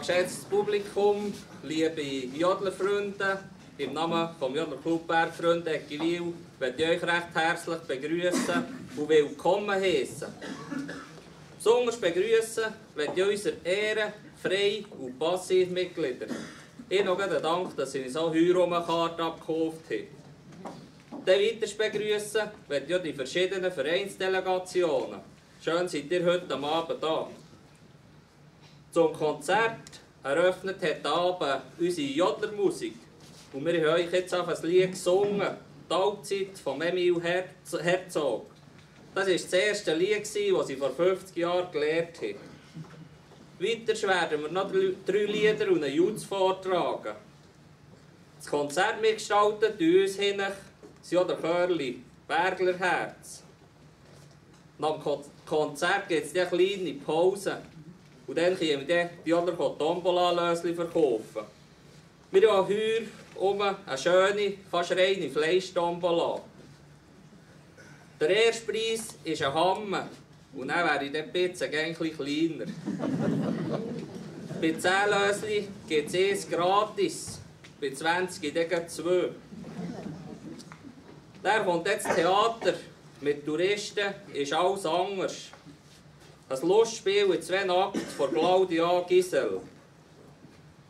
Geschätztes Publikum, liebe Jodlerfreunde, im Namen vom Jodlerclub Bergfreunde Eggiwil möchte ich euch recht herzlich begrüßen und willkommen heißen. Besonders begrüßen möchte ich unsere Ehren-, Frei- und Passivmitglieder. Ihnen noch einen Dank, dass Sie uns auch heuer um eine Karte abgekauft haben. Dann weiter begrüßen möchte ich die verschiedenen Vereinsdelegationen. Schön seid ihr heute Abend da. Zum Konzert eröffnet hat Abend unsere Jodlermusik. Und wir haben euch jetzt auf ein Lied gesungen, die Allzeit von Emil Herz Herzog. Das war das erste Lied, das sie vor 50 Jahren gelernt hat. Weiter werden wir noch drei Lieder und einen Jutz vortragen. Das Konzert mitgestaltet durch uns hin sind auch der Chörli Bergler Herz. Nach dem Kon- Konzert gibt es eine kleine Pause. Und dann können wir die anderen Tombola-Löschen verkaufen. Wir haben hier um eine schöne, fast reine Fleischtombola. Der erste Preis ist ein Hammer. Und dann wäre die Pizza gerne kleiner. Bei 10 Löschen gibt es eins gratis. Bei 20 dann gleich zwei. Dann kommt jetzt das Theater. Mit Touristen ist alles anders. Ein Lustspiel in zwei Nacht von Claudia Gisel.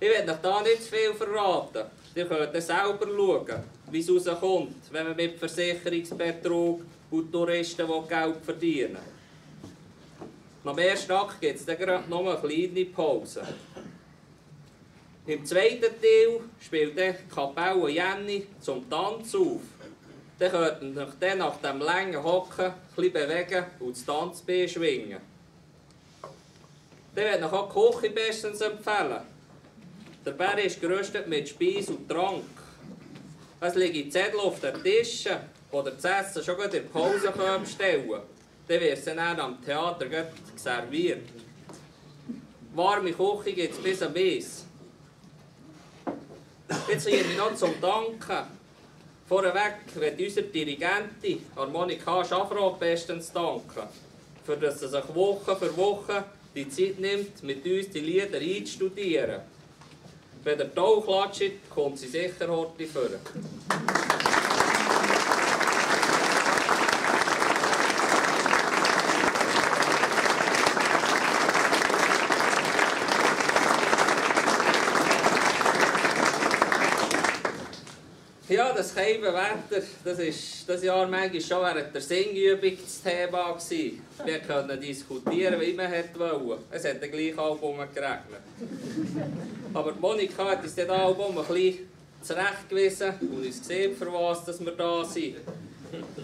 Ich werde euch da nicht zu viel verraten. Ihr könnt dann selber schauen, wie es rauskommt, wenn man mit Versicherungsbetrug und Touristen Geld verdienen dem ersten Akt gibt es dann gerade noch eine kleine Pause. Im zweiten Teil spielt dann die Kapelle Jenny zum Tanz auf. dann könnt ihr euch dann nach dem langen Hocken ein bisschen bewegen und das Tanzbein schwingen. Dann würde ich auch die Küche bestens empfehlen. Der Bär ist gerüstet mit Speis und Trank. Es liegen Zettel auf den Tischen, wo das Essen schon in der Pause bestellen. Dann wird es dann am Theater serviert. Warme Küche gibt es bis am Weiss. Jetzt hier noch zum Danken. Vorweg möchte unsere Dirigentin Harmonika Schafrot bestens danken, für dass sie sich Woche für Woche die Zeit nimmt, mit uns die Lieder einzustudieren. Wenn der toll klatscht, kommt sie sicher heute vor. Ja, das kalte Wetter, das war das Jahr manchmal schon während der Singübung das Thema. Gewesen. Wir konnten diskutieren, wie man wollte. Es hat dann gleich Album geregnet. Aber Monika hat uns das Album ein bisschen zurechtgewiesen und uns gesehen, für was dass wir da sind.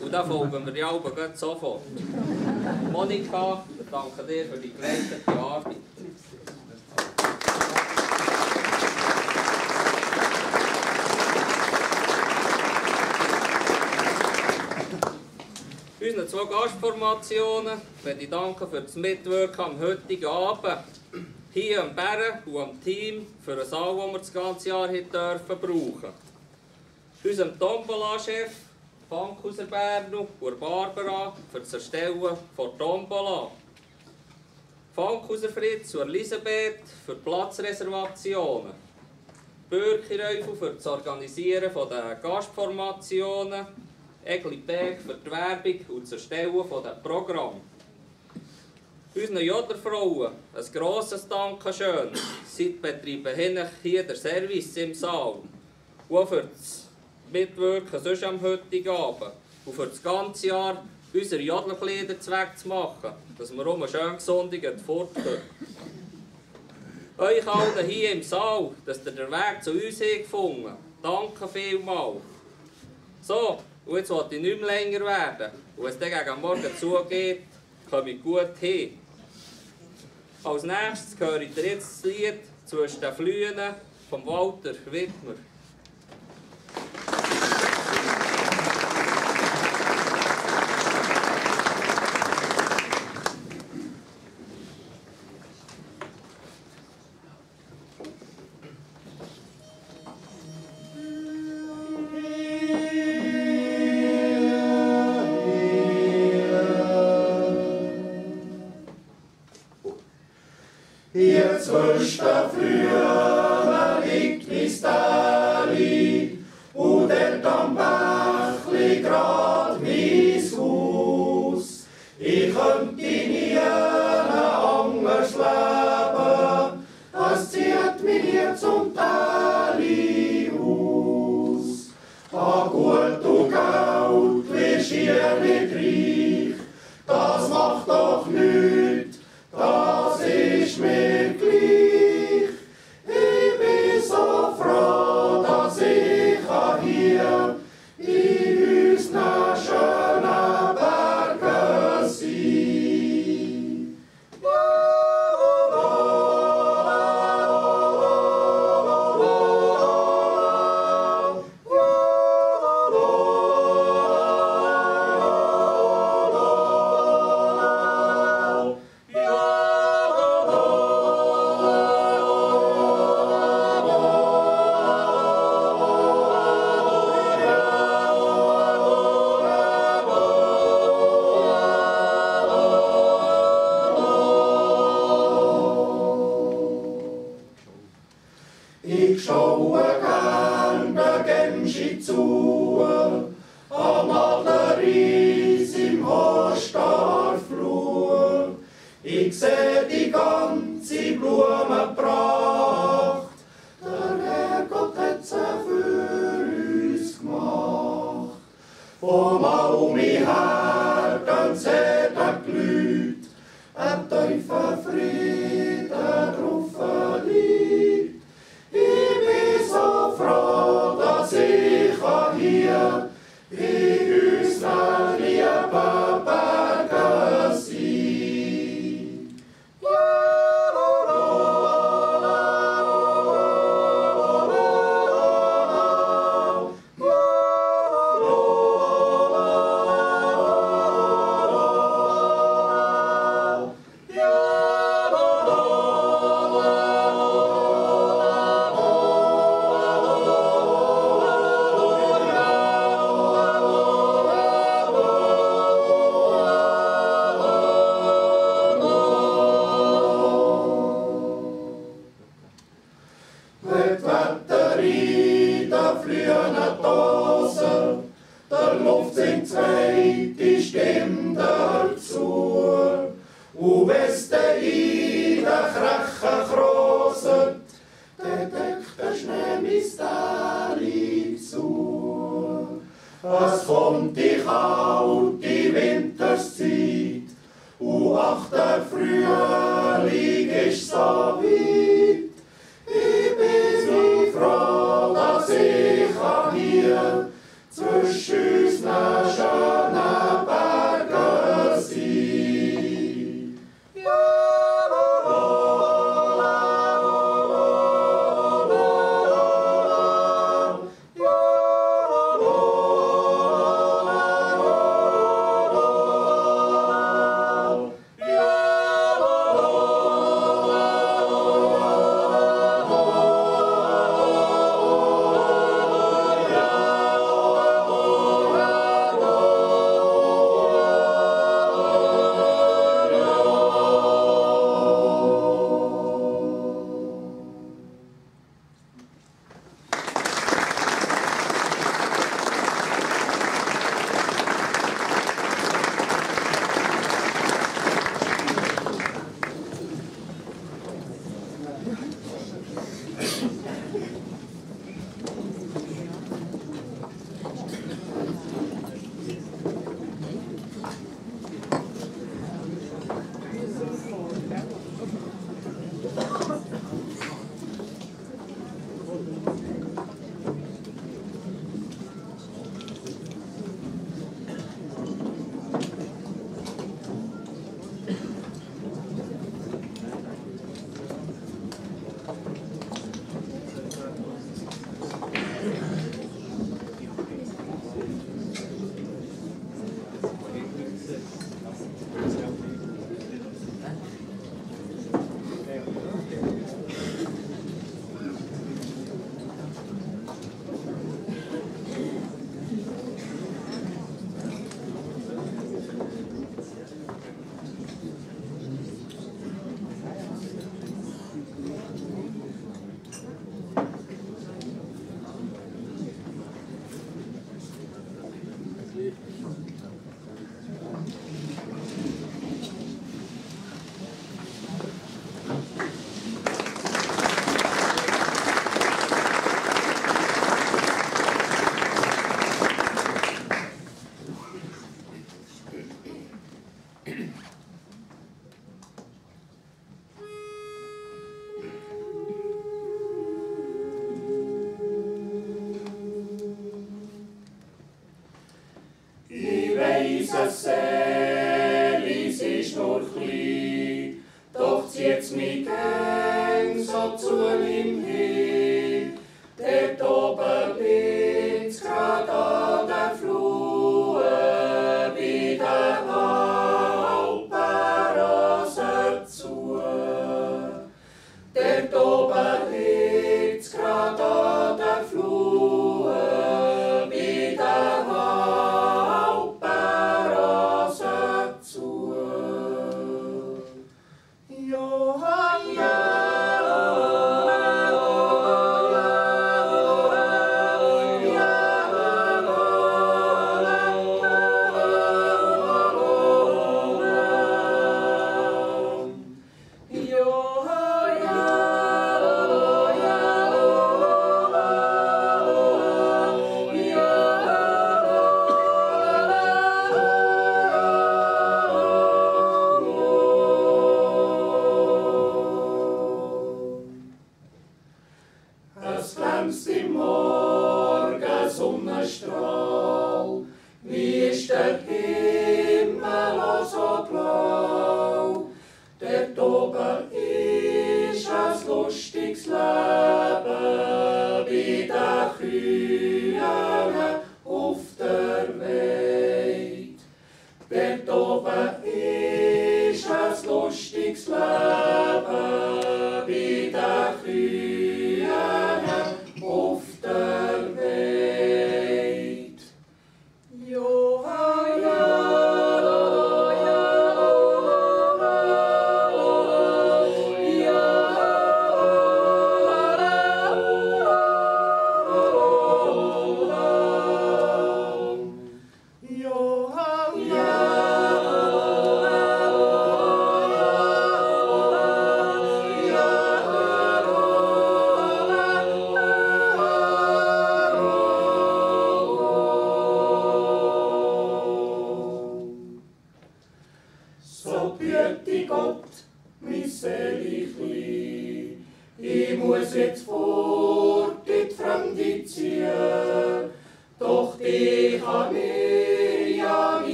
Und da folgen wir die Alben sofort. Monika, danke dir für die geleistete Arbeit. Unseren zwei Gastformationen möchte ich danken für das Mitwirken am heutigen Abend. Hier am Bären und am Team für einen Saal, den wir das ganze Jahr dürfen brauchen. Unserem Tombola-Chef, Fankhauser Berno und Barbara für das Erstellen von Tombola. Fankhauser Fritz und Elisabeth für Platzreservationen. Bürkiräufel für das Organisieren der Gastformationen Egli Berg für die Werbung und das Erstellen des Programms. Unseren Jodlerfrauen ein grosses Dankeschön. Sie betreiben hier den Service im Saal. Und für das Mitwirken sonst am heutigen Abend. Und für das ganze Jahr unsere Jodlerkleider machen, dass wir um einen schönen Sonntag fortkommen. Euch allen hier im Saal, dass ihr den Weg zu uns gefunden habt. Danke vielmals. So, und jetzt wollte ich nicht mehr länger werden. Und wenn es dann gegen Morgen zugeht, komme ich gut hin. Als nächstes höre ich jetzt das Lied zwischen den Flühen von Walter Wittmer.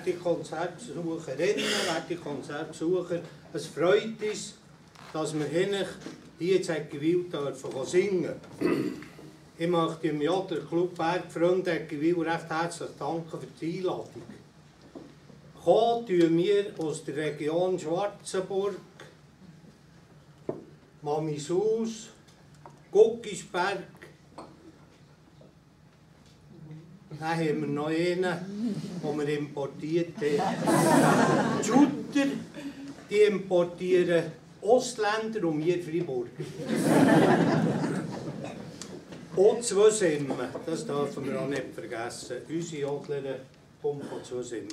Werte Konzertbesucherinnen, werte Konzertbesucher, es freut uns, dass wir hier hier in Eckewil dürfen singen Ich möchte dem Jodler Club Bergfreund Eckewil recht herzlich danken für die Einladung. Kommen tun wir aus der Region Schwarzenburg, Mamisus, Guckisberg, Dann haben wir noch einen, den wir importiert haben. Die Schutter, die importieren Ostländer und wir Freiburger. Und zwei Simmen, das dürfen wir auch nicht vergessen. Unsere Jodler kommen von zwei Simmen.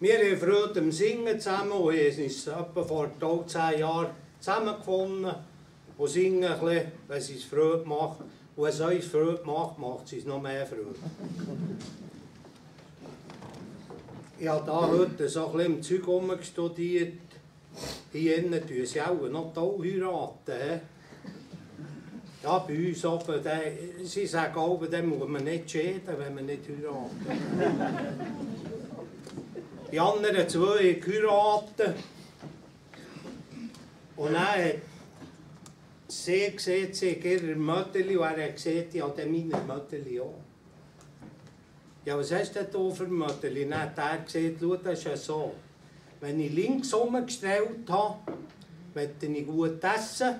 Wir haben Freude am Singen zusammen und haben uns etwa vor zehn Jahren zusammengefunden und singen ein bisschen, wenn es uns Freude macht. Und wenn es euch Freude macht, macht es noch mehr Freude. Ich habe da heute so ein bisschen im Zeug rumgestudiert. Hier innen tun sie auch noch toll heiraten. he? Ja, bei uns oben, der, sie sagen auch, dann muss man nicht schäden, wenn man nicht heiratet. Die anderen zwei geheiratet. Und dann hat sie gesehen, sie hat ihre Mötterli, und er gesehen, ich habe meine Mötterli auch. Ja, was hast du denn für Mötterli? Dann hat er gesagt, schau, das ist ja so. Wenn ich links umgestellt habe, möchte ich gut essen.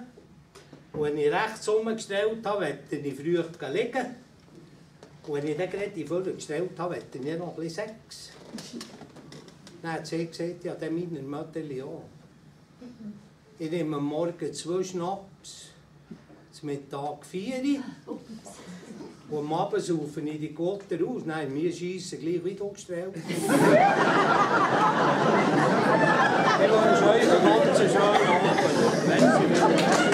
Und wenn ich rechts umgestellt habe, möchte ich früh liegen. Und wenn ich dann gerade die Fülle gestellt habe, möchte ich noch ein bisschen Sex. Dann hat sie gesagt, ja, dann meine Mötterli auch. Ich nehme Morgen zwei Schnaps, zum Mittag vier. Und am Abend saufen ich die Gotter aus. Nein, wir schiessen gleich wie du gestellt. ich wünsche euch einen ganz schönen Abend.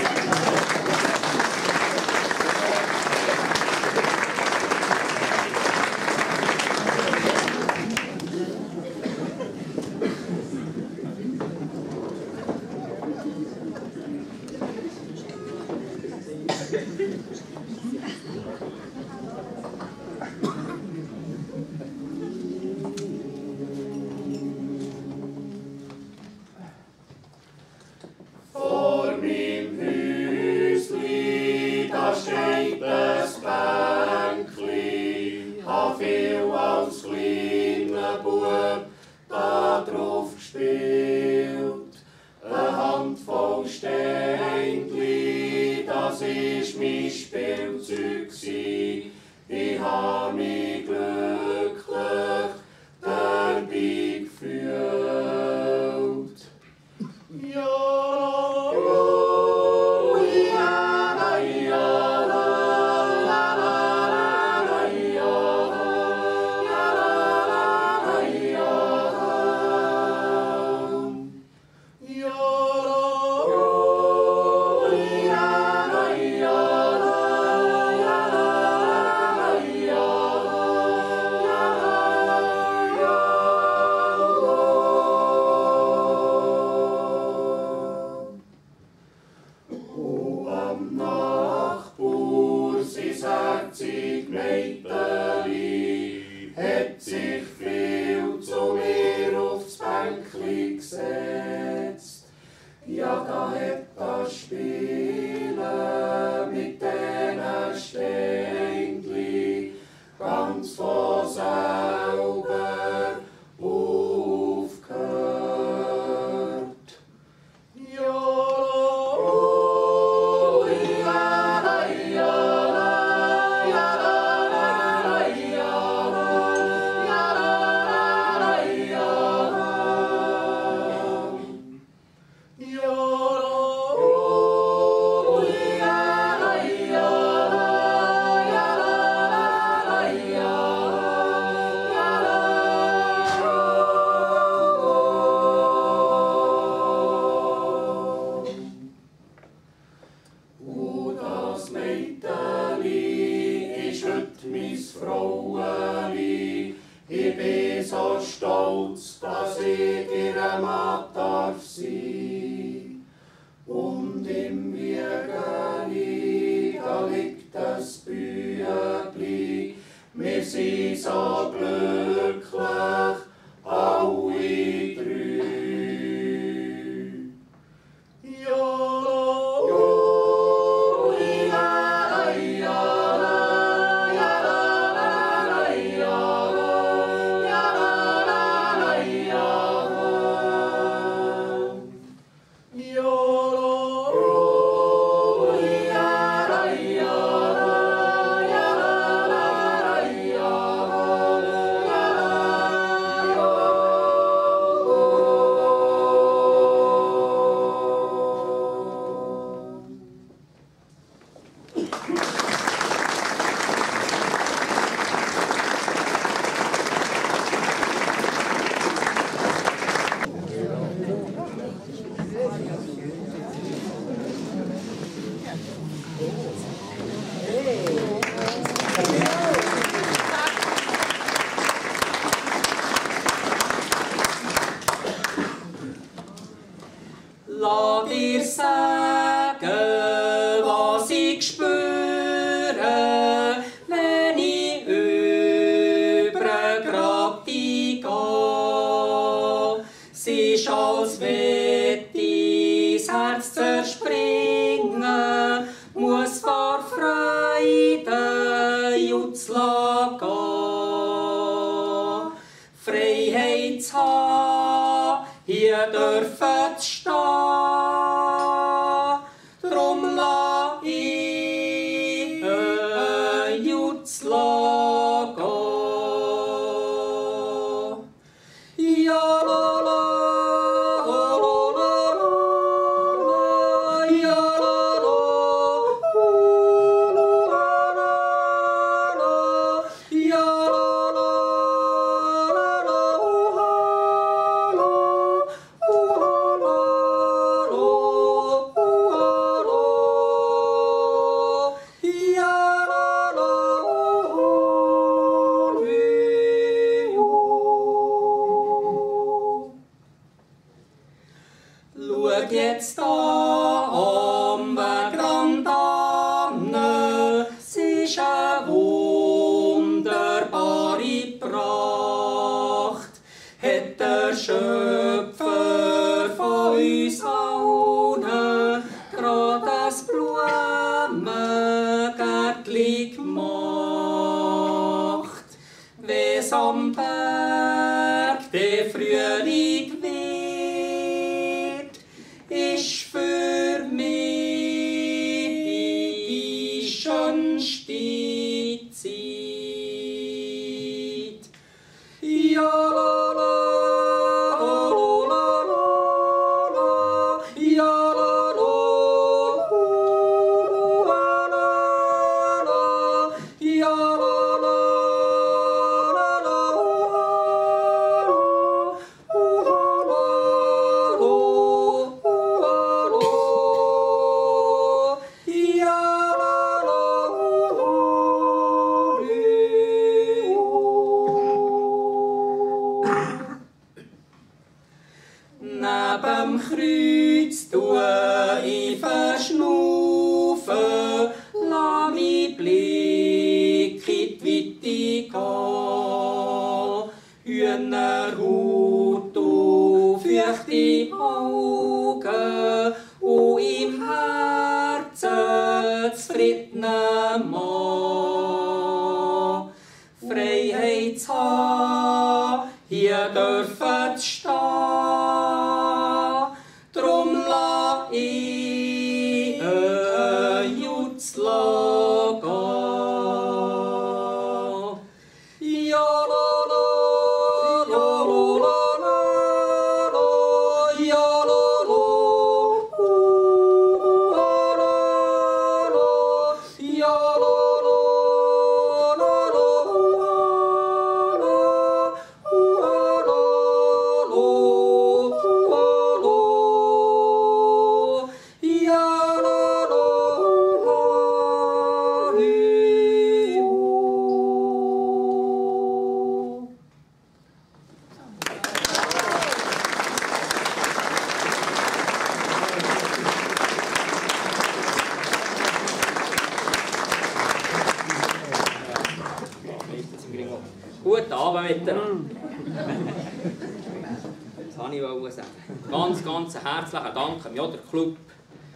Ganz, herzlichen Dank am Joder-Club,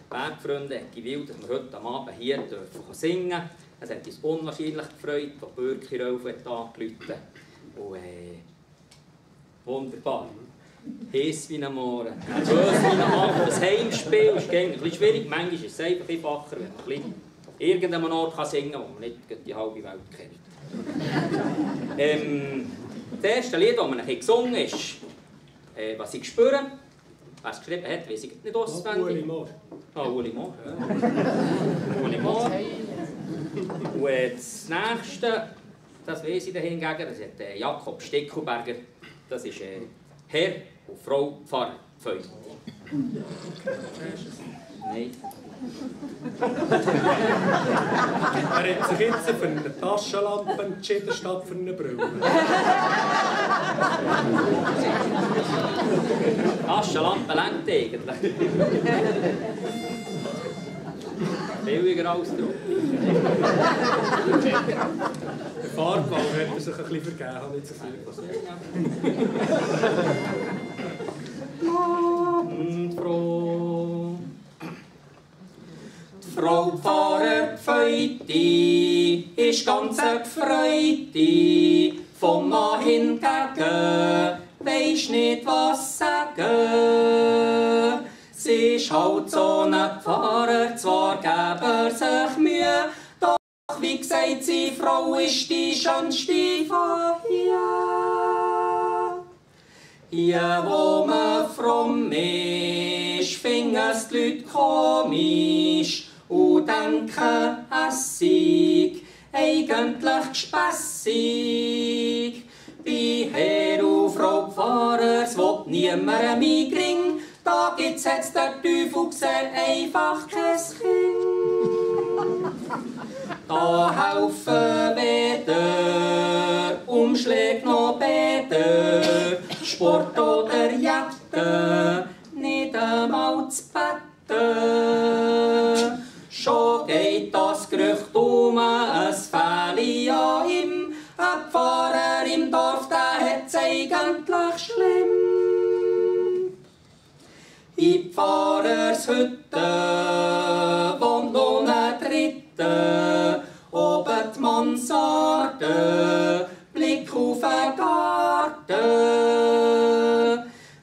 Bergfreunde Ecki Wild, dass wir heute Abend hier singen dürfen. Es hat uns unwahrscheinlich gefreut, als Bürki Rolf angerufen Und äh, wunderbar. Heiß wie ein Mohren, böse wie ein Mann. Das Heimspiel ist ein bisschen schwierig. Manchmal ist es einfach einfacher, wenn man ein irgendeinem Ort singen kann, wo man nicht die halbe Welt kennt. ähm, das erste Lied, das man gesungen hat, ist äh, «Was ich spüre». Wer es geschrieben hat, weiß ich nicht auswendig. Uli Mohr. Ah, Uli Mohr. Uli Mohr. Und äh, das nächste, das weiß ich hingegen, das hat äh, Jakob Steckelberger. Das ist äh, Herr und Frau Pfarrer. Nein. Er hat sich jetzt für eine Taschenlampe entschieden statt für eine Brille. Taschenlampe lenkt eigentlich. Billiger Ausdruck. Der Farbwahl hat er sich ein bisschen vergeben, habe nicht so viel Und Frau. Frau Pfarrer Pfeute ist ganz gefreut vom Mann hingegen, weisst nicht was sagen. Sie ist halt so ein Pfarrer, zwar geben sich Mühe, doch wie gesagt, sie Frau ist die schönste von hier. Hier, wo man fromm ist, finden es die Leute komisch und denken, es sei eigentlich gespässig. Bei Herr und Frau Pfarrer, es will niemand mich gering, da gibt's jetzt der Teufel gesehen, einfach kein Kind. Da helfen weder Umschläge noch Bäder, Sport oder Jagden, nicht einmal zu betten. Schon geht das Gerücht um, es fehle an ihm, ein Pfarrer im Dorf, der hat's eigentlich schlimm. In Pfarrershütte wohnt noch ein oben die Mansarde, Blick auf den Garten.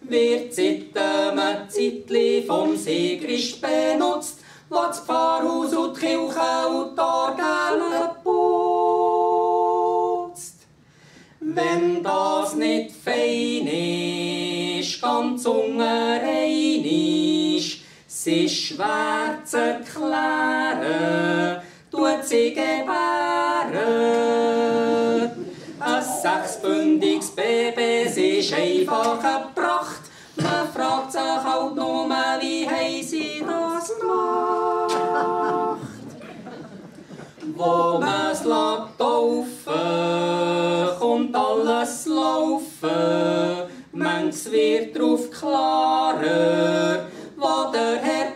Wird seit einem Zeitli vom Segrist benutzt, wo das Pfarrhaus und die Kirche und die Orgel putzt. Wenn das nicht fein ist, ganz unrein ist, es ist schwer zu erklären, tut sie gebären. Ein sechsbündiges Baby, es ist einfach eine Pracht, man fragt sich halt nur, wie haben sie das gemacht? Wo man's lässt taufen, kommt alles laufen. Manches wird drauf klarer, wo der Herr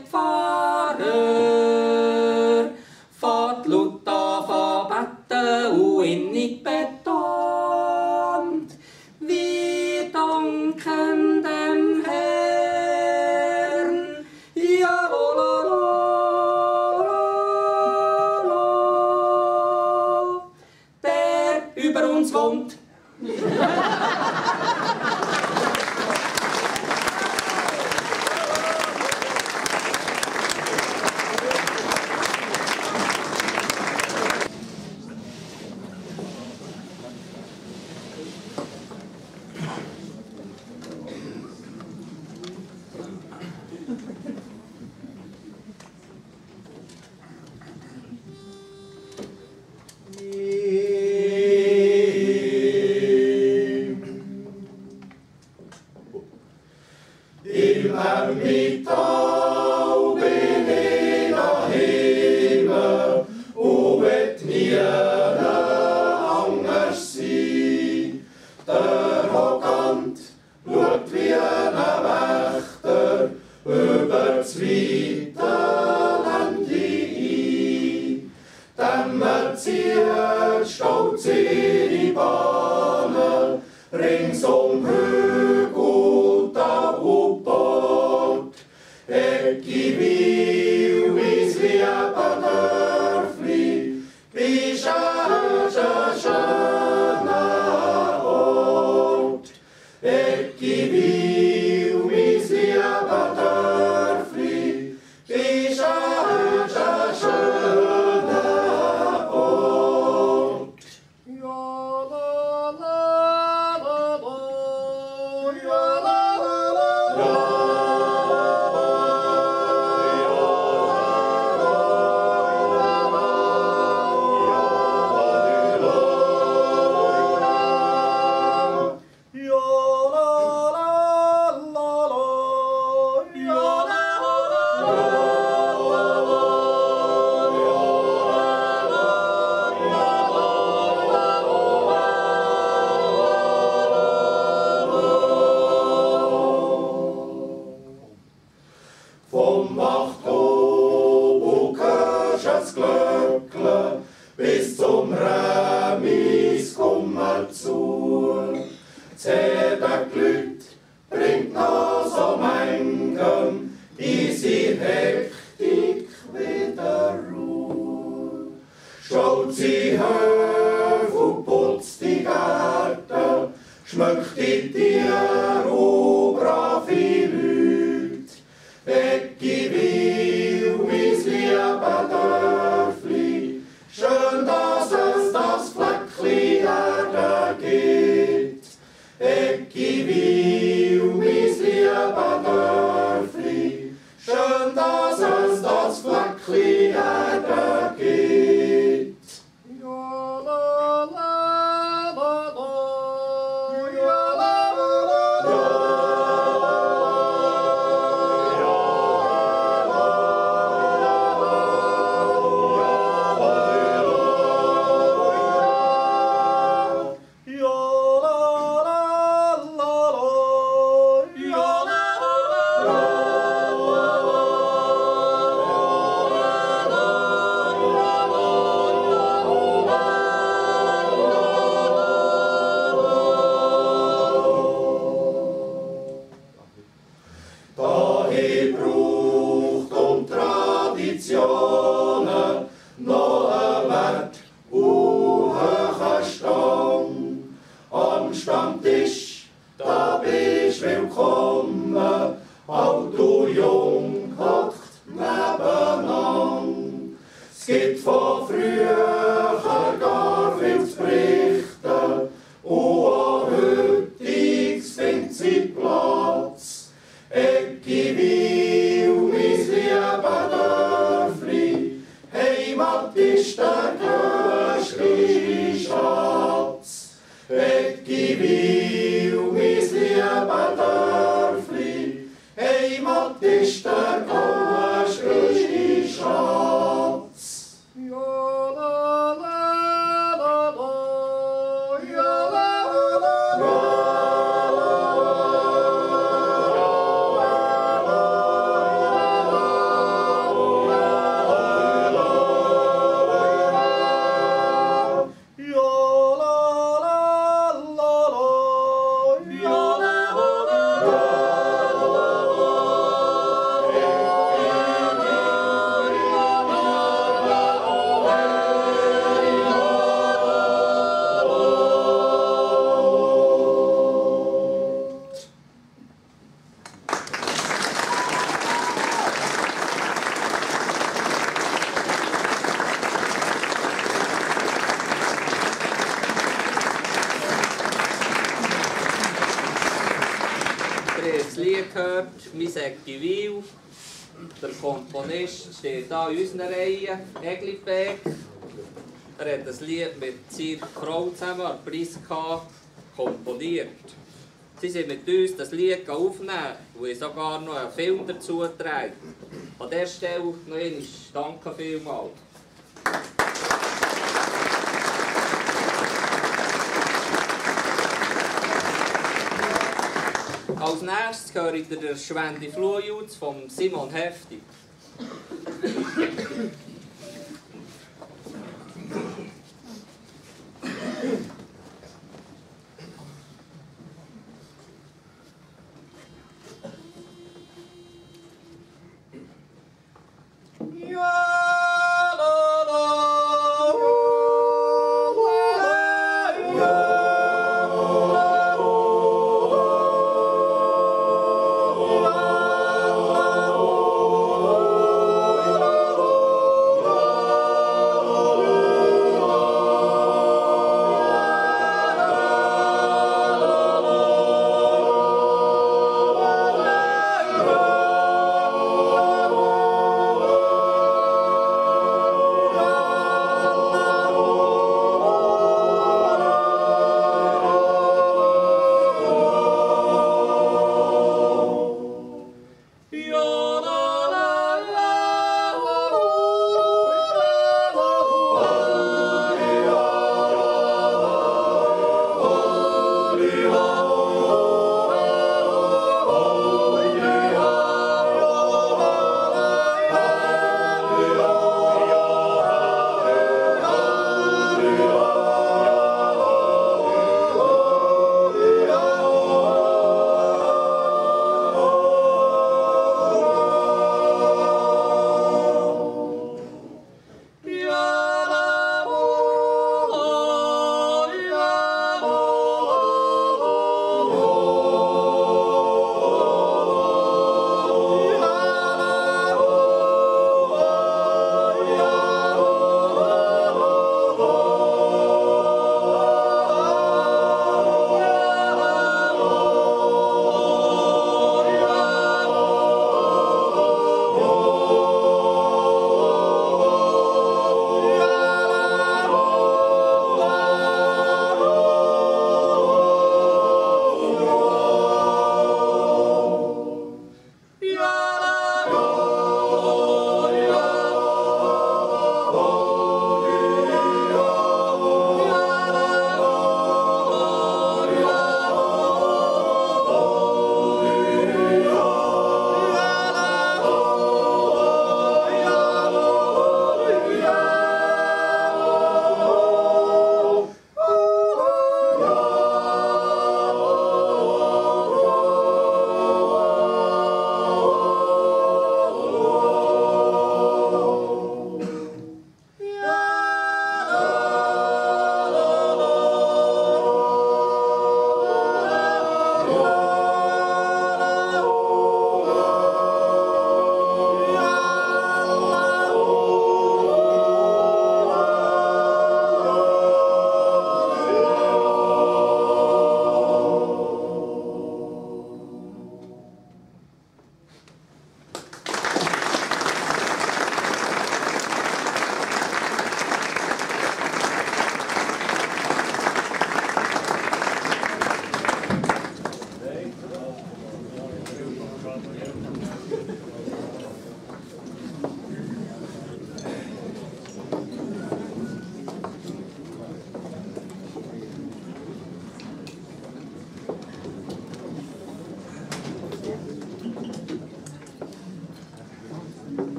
steht hier in unserer Reihe, Eglipeg. Er hat das Lied mit Sir Krau zusammen an Priska komponiert. Sie sind mit uns das Lied aufnehmen und haben sogar noch einen Film dazu getragen. An dieser Stelle noch einmal danke vielmals. Als nächstes höre ich den Schwendi Flujutz von Simon Heftig.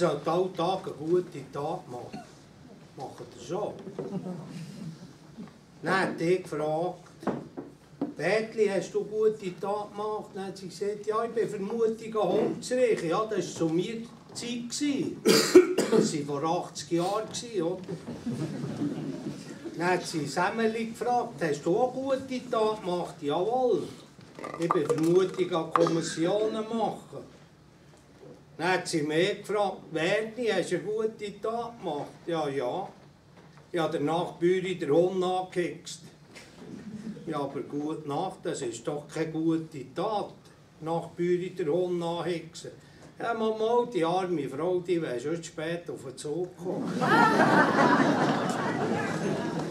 Sollte alle Tage eine gute Tat machen. Machen das schon. Dann hat die gefragt, Bettli, hast du gute Tat gemacht? Dann hat sie gesagt, ja, ich bin vermutlich Holzreich. Ja, das war zu mir Zeit. Das war vor 80 Jahren, oder? Dann hat sie Semmeli gefragt, hast du auch gute Tat gemacht? Jawohl. Ich bin vermutlich an Kommissionen machen. Dann hat sie mich gefragt, Werni, hast du eine gute Tat gemacht? Ja, ja. Ich habe der Nachbüri den Hund angehixt. Ja, aber gute Nacht, das ist doch keine gute Tat. Nachbüri den Hund anhixen. Ja, mal, mal, die arme Frau, die wäre schon spät auf den Zug gekommen.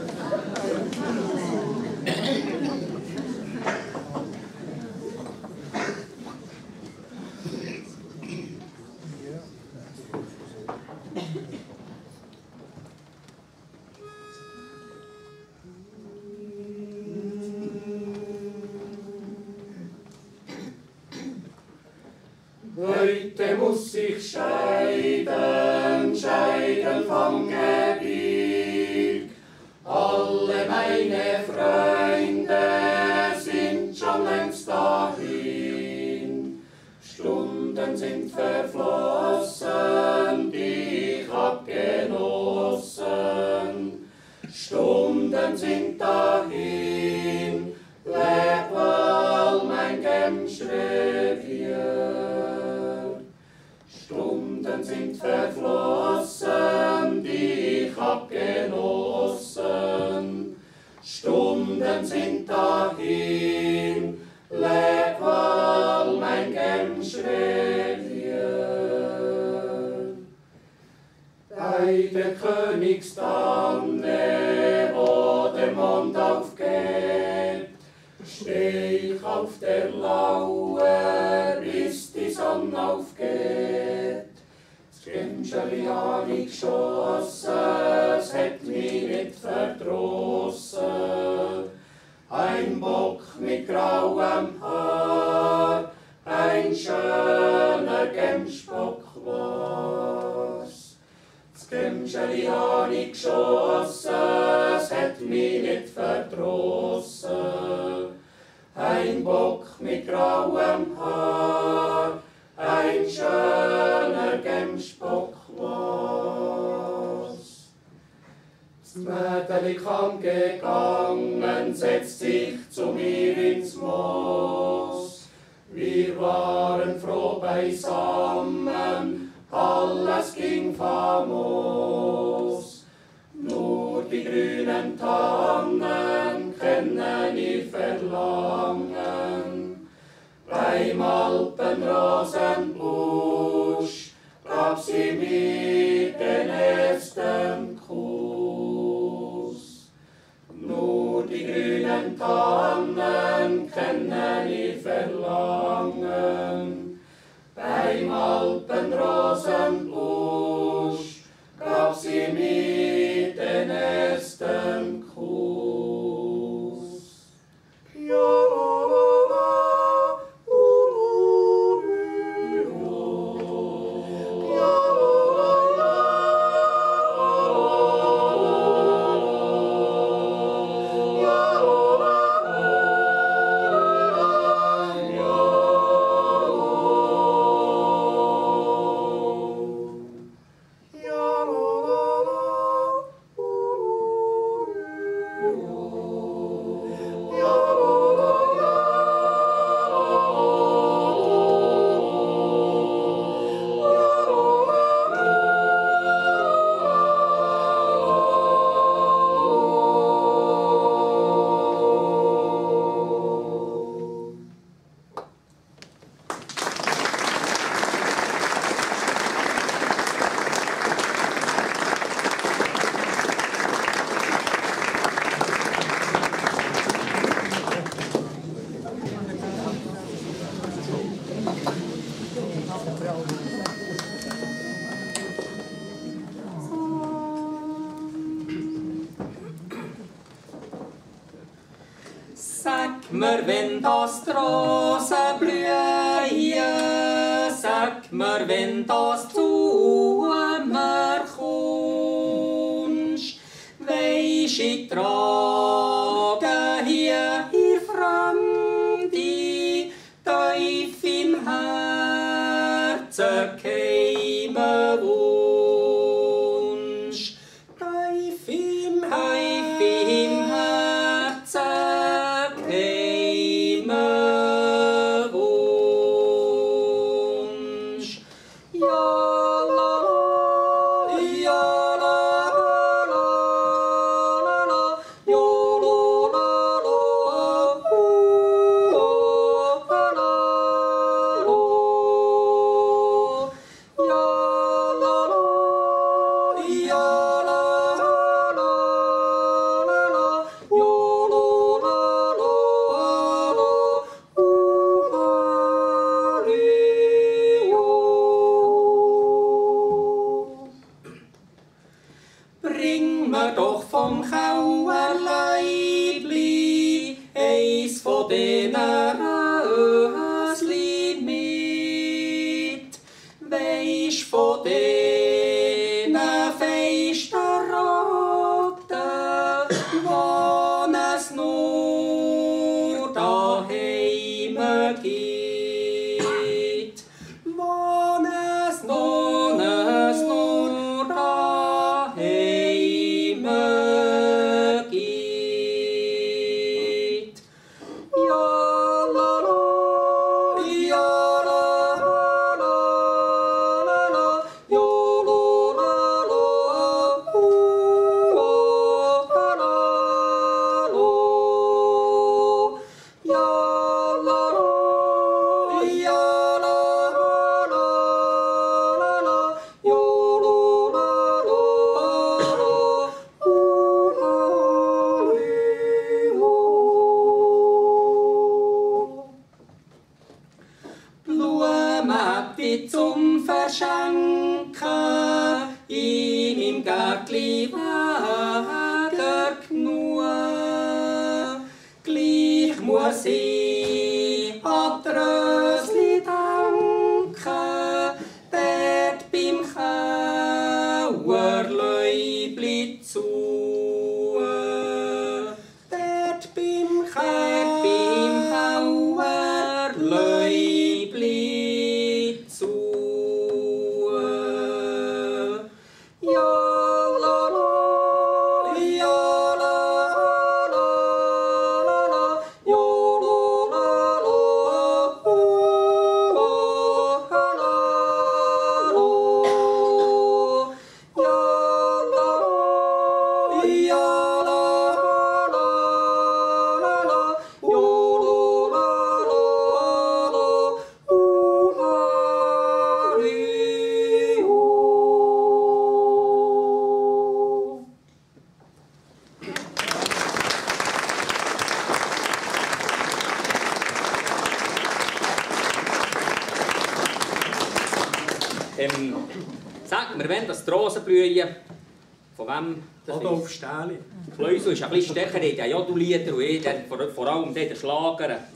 Kleusel ist ein bisschen stärker, ja Jodellieder und ich, vor, vor allem der Schlager.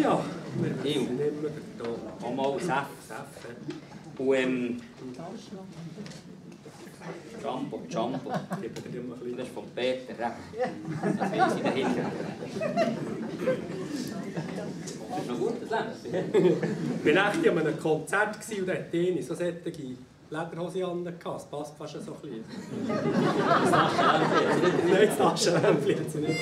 Ja, wir wissen immer da. Auch mal Seff. Und ähm... Jumbo, Jumbo. Das ist von Peter, ja. Das weiß ich dahinter. Das ist noch gut, das Leben. Ich war echt an einem Konzert und da hat Deni so solche Lederhose an. Das passt fast so ein bisschen. Nein, das hat sie nicht.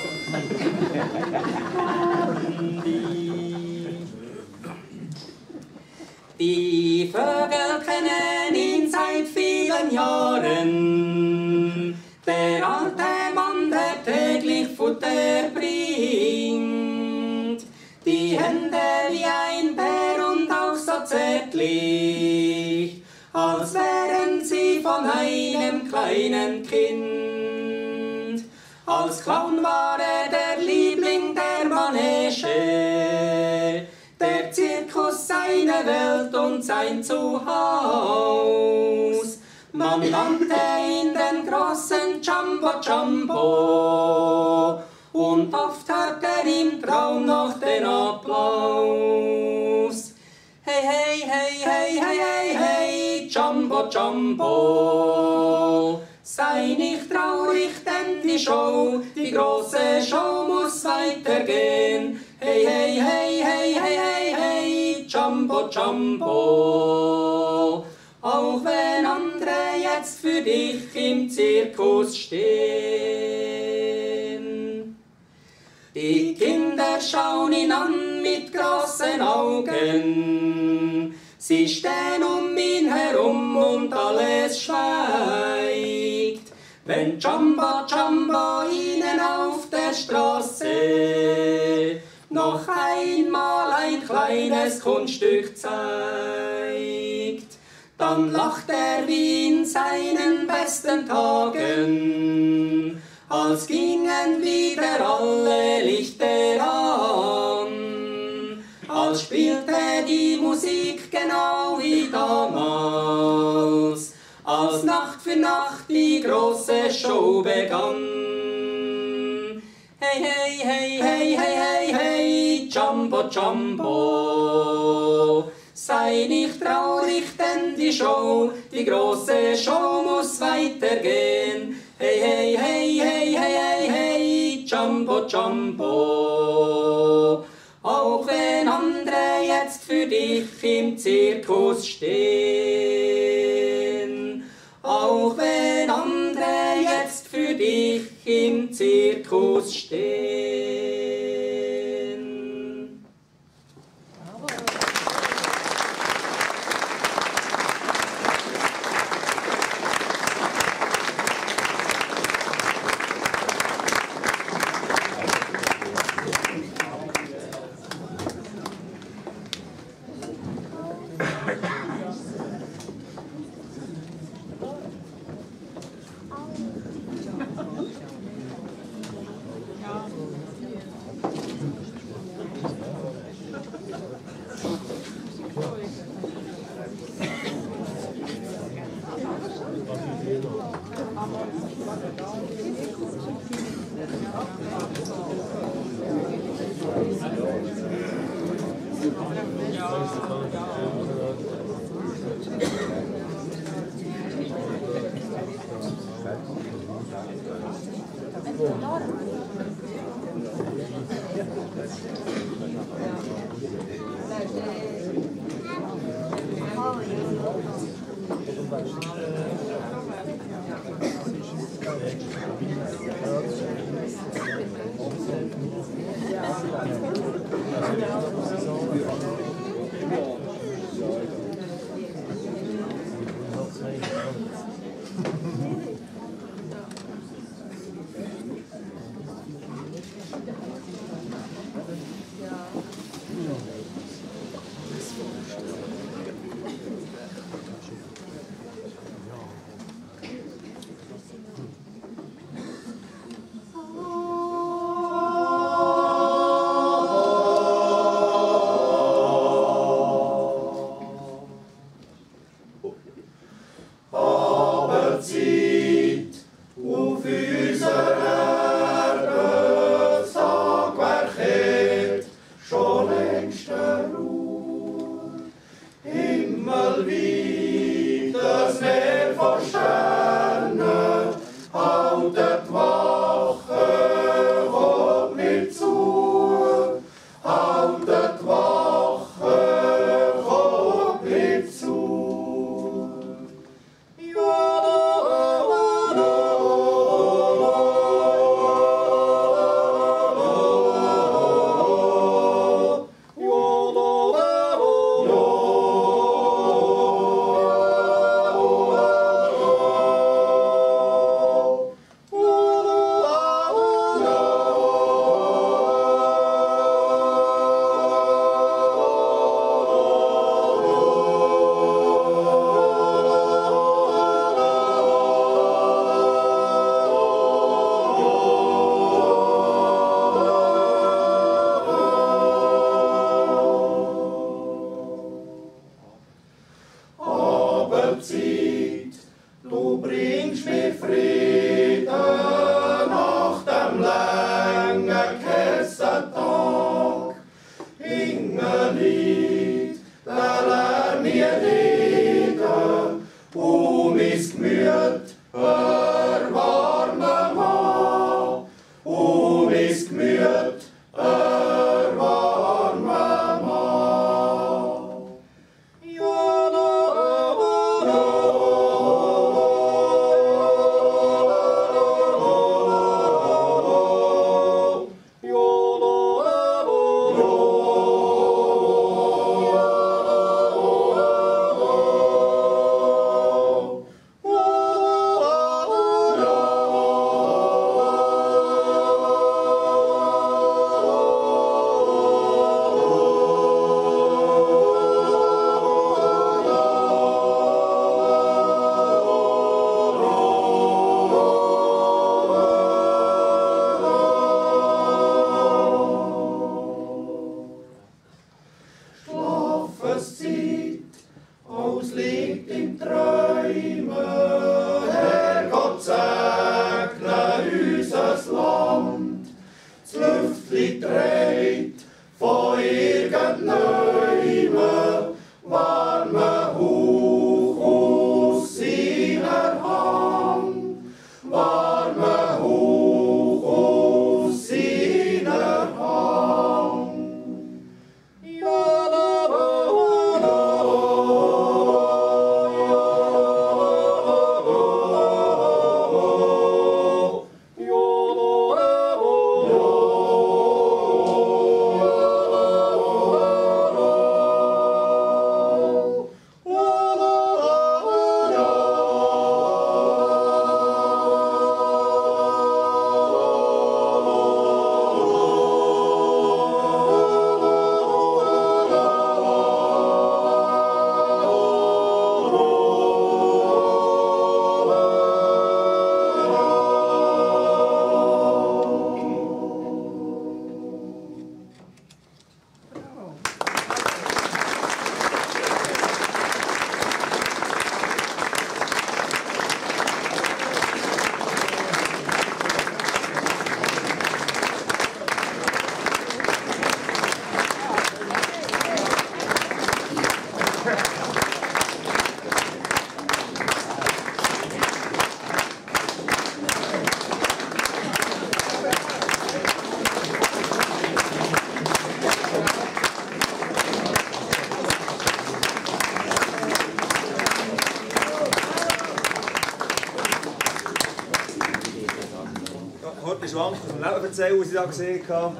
Die Vögel kennen ihn seit vielen Jahren. Der alte Mann, der täglich Futter bringt. Die Hände wie ein Bär und auch so zärtlich, als wären sie von einem kleinen Kind. Als Clown war er der Liebling der Manege, der Zirkus seine Welt und sein Zuhaus. Man nannte ihn den großen Jumbo Jumbo und oft hört er im Traum noch den Applaus. Hey, hey, hey, hey, hey, hey, hey, Jumbo Jumbo. Sei nicht traurig, denn die Show, die große Show muss weitergehen. Hey, hey, hey, hey, hey, hey, hey, Jumbo Jumbo. Auch wenn andere jetzt für dich im Zirkus stehen. Die Kinder schauen ihn an mit großen Augen. Sie stehen um ihn herum und alles schweigt. Wenn Jumbo Jumbo ihnen auf der Straße noch einmal ein kleines Kunststück zeigt, dann lacht er wie in seinen besten Tagen, als gingen wieder alle Lichter an, als spielte die Musik genau wie damals, als Nacht für Nacht die große Show begann. Hey, hey, hey, hey, hey, hey, hey, Jumbo, Jumbo. Sei nicht traurig, denn die Show, die große Show muss weitergehen. Hey, hey, hey, hey, hey, hey, hey, Jumbo, Jumbo. Auch wenn andere jetzt für dich im Zirkus stehen. Auch wenn andere jetzt für dich im Zirkus stehen. Erzählen, was ich da gesehen habe.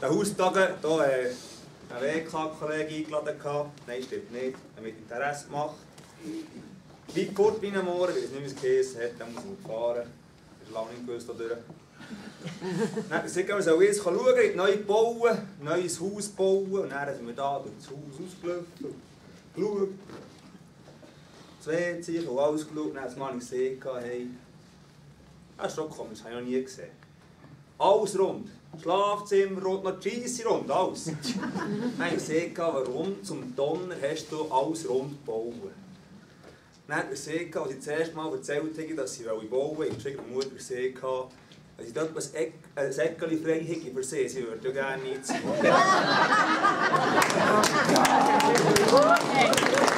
Der Haustage, hier äh, einen WK-Kollege eingeladen. Nein, stimmt nicht. Er mit Interesse gemacht. Wie Kurt wie am Morgen, ich weiß nicht, es geheißen hat, dann muss ich fahren. Ich habe lange nicht gewusst, da durch. Dann gesagt, wir sollen jetzt schauen, neu bauen, neues Haus bauen. Und dann sind wir da durch das Haus ausgelaufen, geschaut. Zwei Zeichen und alles geschaut. Dann hat es mal gesehen, hey, das ist schon komisch, das habe ich noch nie gesehen. Alles rund. Schlafzimmer rund, noch Scheisse rund, alles. Dann habe ich gesehen, warum zum Donner hast du alles rund bauen. Dann hat er gesehen, als ich das erste Mal erzählt habe, dass sie bauen wollte, ich habe Mutter gesehen, dass ich dort ein, Eck, ein Säckchen frei hätte für sie. Sie würde ja gerne nichts.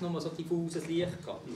ganz nur so diffuses Licht. Gehabt.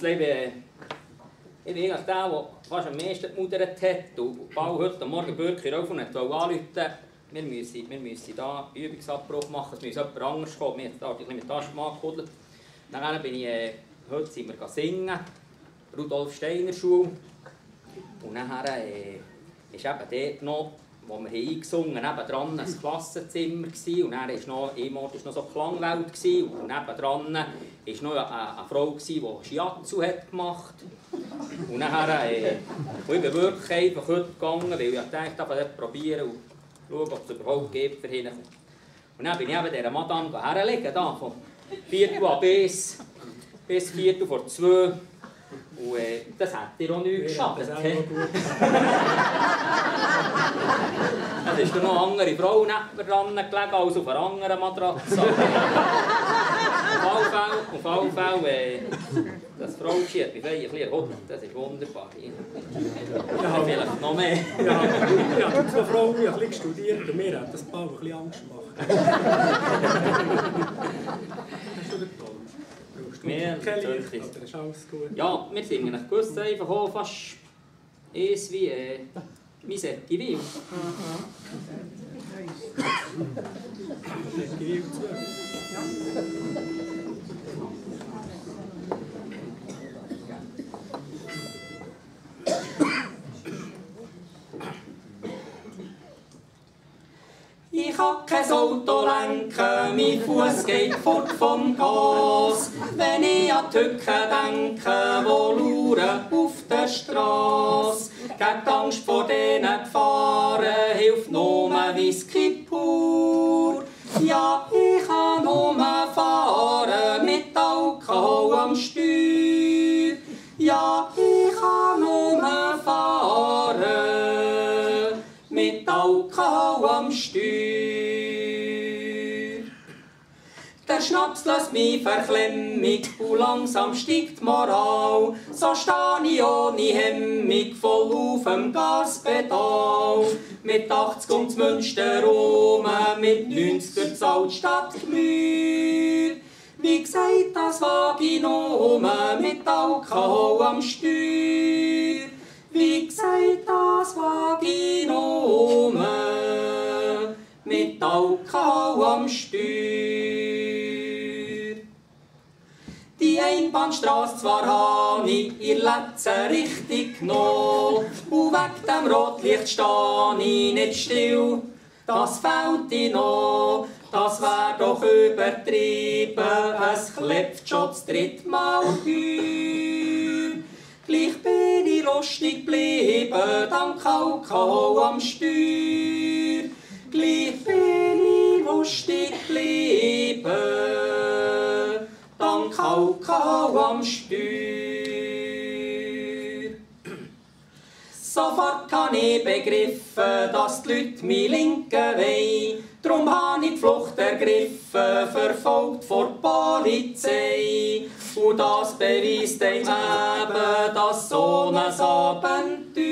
Bin, äh, ich bin eigentlich der, der fast am meisten gemudert hat. Und Paul heute Morgen Bürger auf und wollte anrufen, wir müssen, wir müssen hier Übungsabbruch machen, es muss jemand anderes kommen. Wir haben bisschen mit Taschen angekuddelt. Dann bin ich, äh, heute sind wir singen, Rudolf Steiner Schule. Und nachher äh, ist eben dort noch, wo wir eingesungen haben, nebendran ein Klassenzimmer gewesen. und dann war noch, noch so Klangwelt gewesen. und nebendran war noch eine, Frau, die Shiatsu hat gemacht Und nachher, äh, und ich bin wirklich einfach heute gegangen, weil ich dachte, ich dachte, probieren und schauen, ob es überhaupt gibt für hinten. Und dann bin ich eben dieser Madame herlegen, da, von Viertel bis, bis Viertel vor zwei. Und äh, das hat dir auch nichts geschadet. Das ist noch eine andere Frau neben mir dran gelegen als auf einer anderen Matratze. Fälle, auf alle Fälle äh, das Frau hat mich ein bisschen erholt. Das ist wunderbar. Ja, vielleicht noch mehr. ja, ja, die zwei Frauen haben ein bisschen studiert und mir hat das Bau ein bisschen Angst gemacht. Hast du den Ton? Wir, natürlich. Das ist alles gut. Ja, wir singen ich gewusst einfach auch fast eins wie äh, Misetti Wil. Misetti Wil 2. Ich hab kein Auto lenken, mein Fuß geht fort vom Gas. Wenn ich an die Tücke denke, wo lauern auf der Straße. Gegen Angst vor denen Gefahren hilft nur Whisky pur. Ja, ich kann nur fahren mit Alkohol am Steuer. Ja, ich kann nur fahren mit Alkohol am Steuer. Der Schnaps lässt mich verklemmig und langsam steigt die Moral. So steh ich ohne Hemmung voll auf dem Gaspedal. Mit 80 ums Münster rum, mit 90 durch die Altstadt Gmür. Wie gesagt, das wag ich nur mit Alkohol am Steuer. Wie gesagt, das wag ich nur mit Alkohol am Steuer. Die Einbahnstraße zwar habe ich ihr letzte richtig genommen, und weg dem Rotlicht stehe ich nicht still, das fällt ich noch. Das wär doch übertrieben, es klebt schon das dritte Mal Gür. Gleich bin ich lustig geblieben, dank Alkohol am Steuer. Gleich bin ich lustig geblieben, dank Alkohol am Steuer. Sofort kann ich begriffen, dass die Leute mich linken wollen. Drum habe ich die Flucht ergriffen, verfolgt vor Polizei. Und das beweist dem eben, dass so ein Abenteuer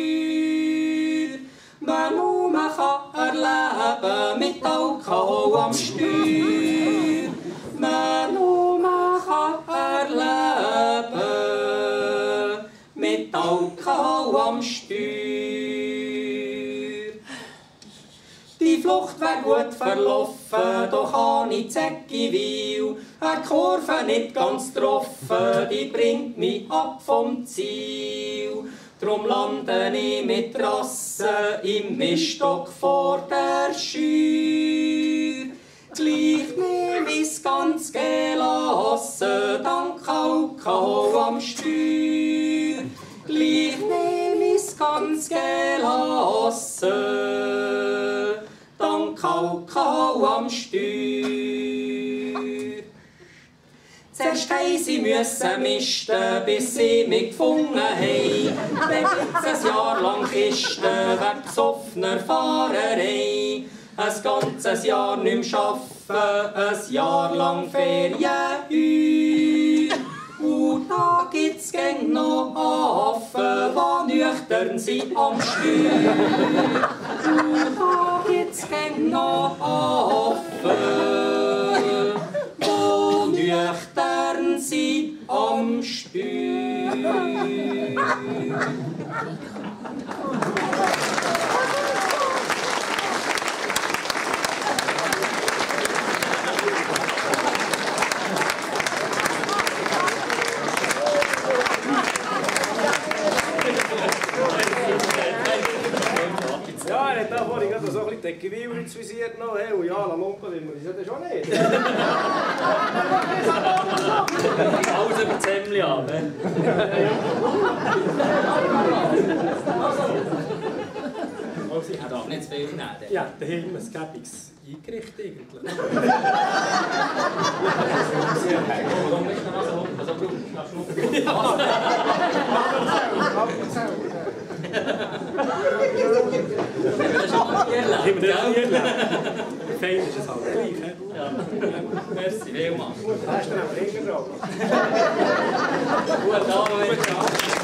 man nur kann erleben mit Alkohol am Steuer. Man nur kann erleben mit Alkohol am Steuer. Die Flucht wär gut verlaufen, doch habe ich Zeckiwil. Eine Kurve nicht ganz getroffen, die bringt mich ab vom Ziel. Drum lande ich mit Rasse im Miststock vor der Schür. Gleich nehm ich's ganz gelassen, dank Alkohol am Steuer. Gleich nehm ich's ganz gelassen, dank Alkohol am Steuer. Zuerst haben sie müssen misten, bis sie mich gefunden haben. Dann gibt's ein Jahr lang Kisten wegen besoffener Fahrerei. Ein ganzes Jahr nicht mehr arbeiten, ein Jahr lang Ferien. Und da gibt's gäng noch Affen, die nüchtern sind am Steuer. Und da gibt's gäng noch Affen, die nüchtern sind am Steuer. Ja, er hat da vorhin gerade so ein bisschen den Gewiller ins Visier genommen. Hey, und ja, la man uns ja dann schon nicht. Alles über Zemmli an. ne? Also, ich Er darf nicht zu viel nehmen. Ja, daheim ein gäbiges eingerichtet eigentlich. Warum ist noch so hoch? Also, brauchst du noch Das ist schon erlebt, das nie gell? erlebt? Fein ist es halt gleich. he? Ja. Merci. Da hast du noch Finger drauf. Guten Abend.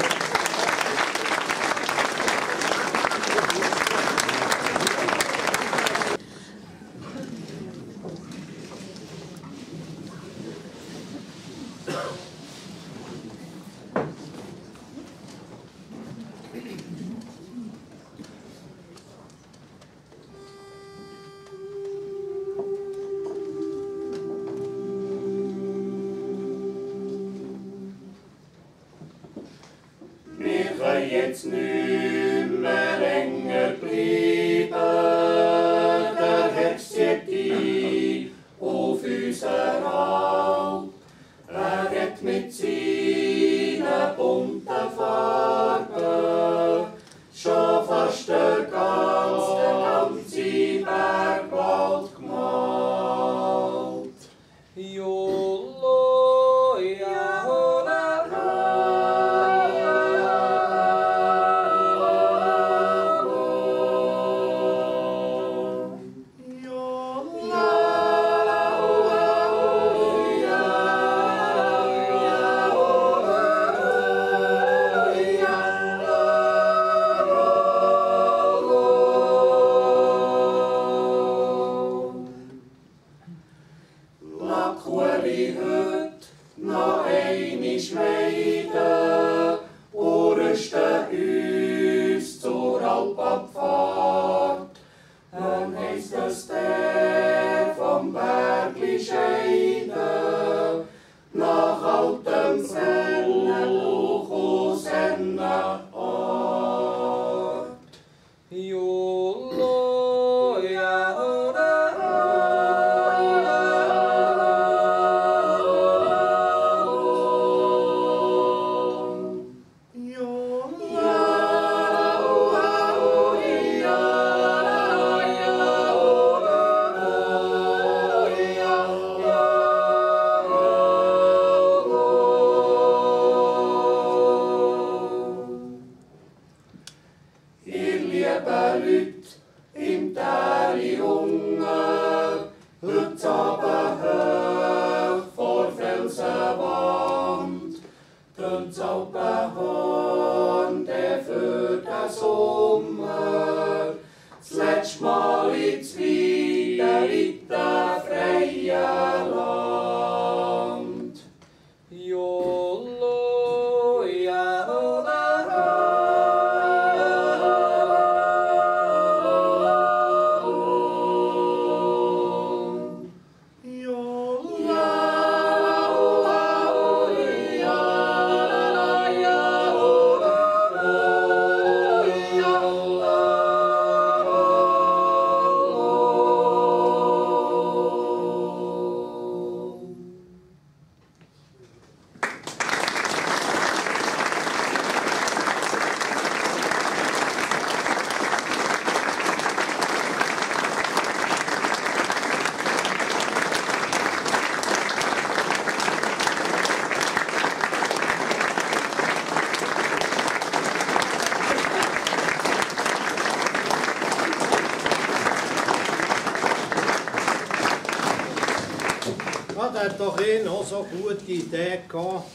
so gute Idee gehabt,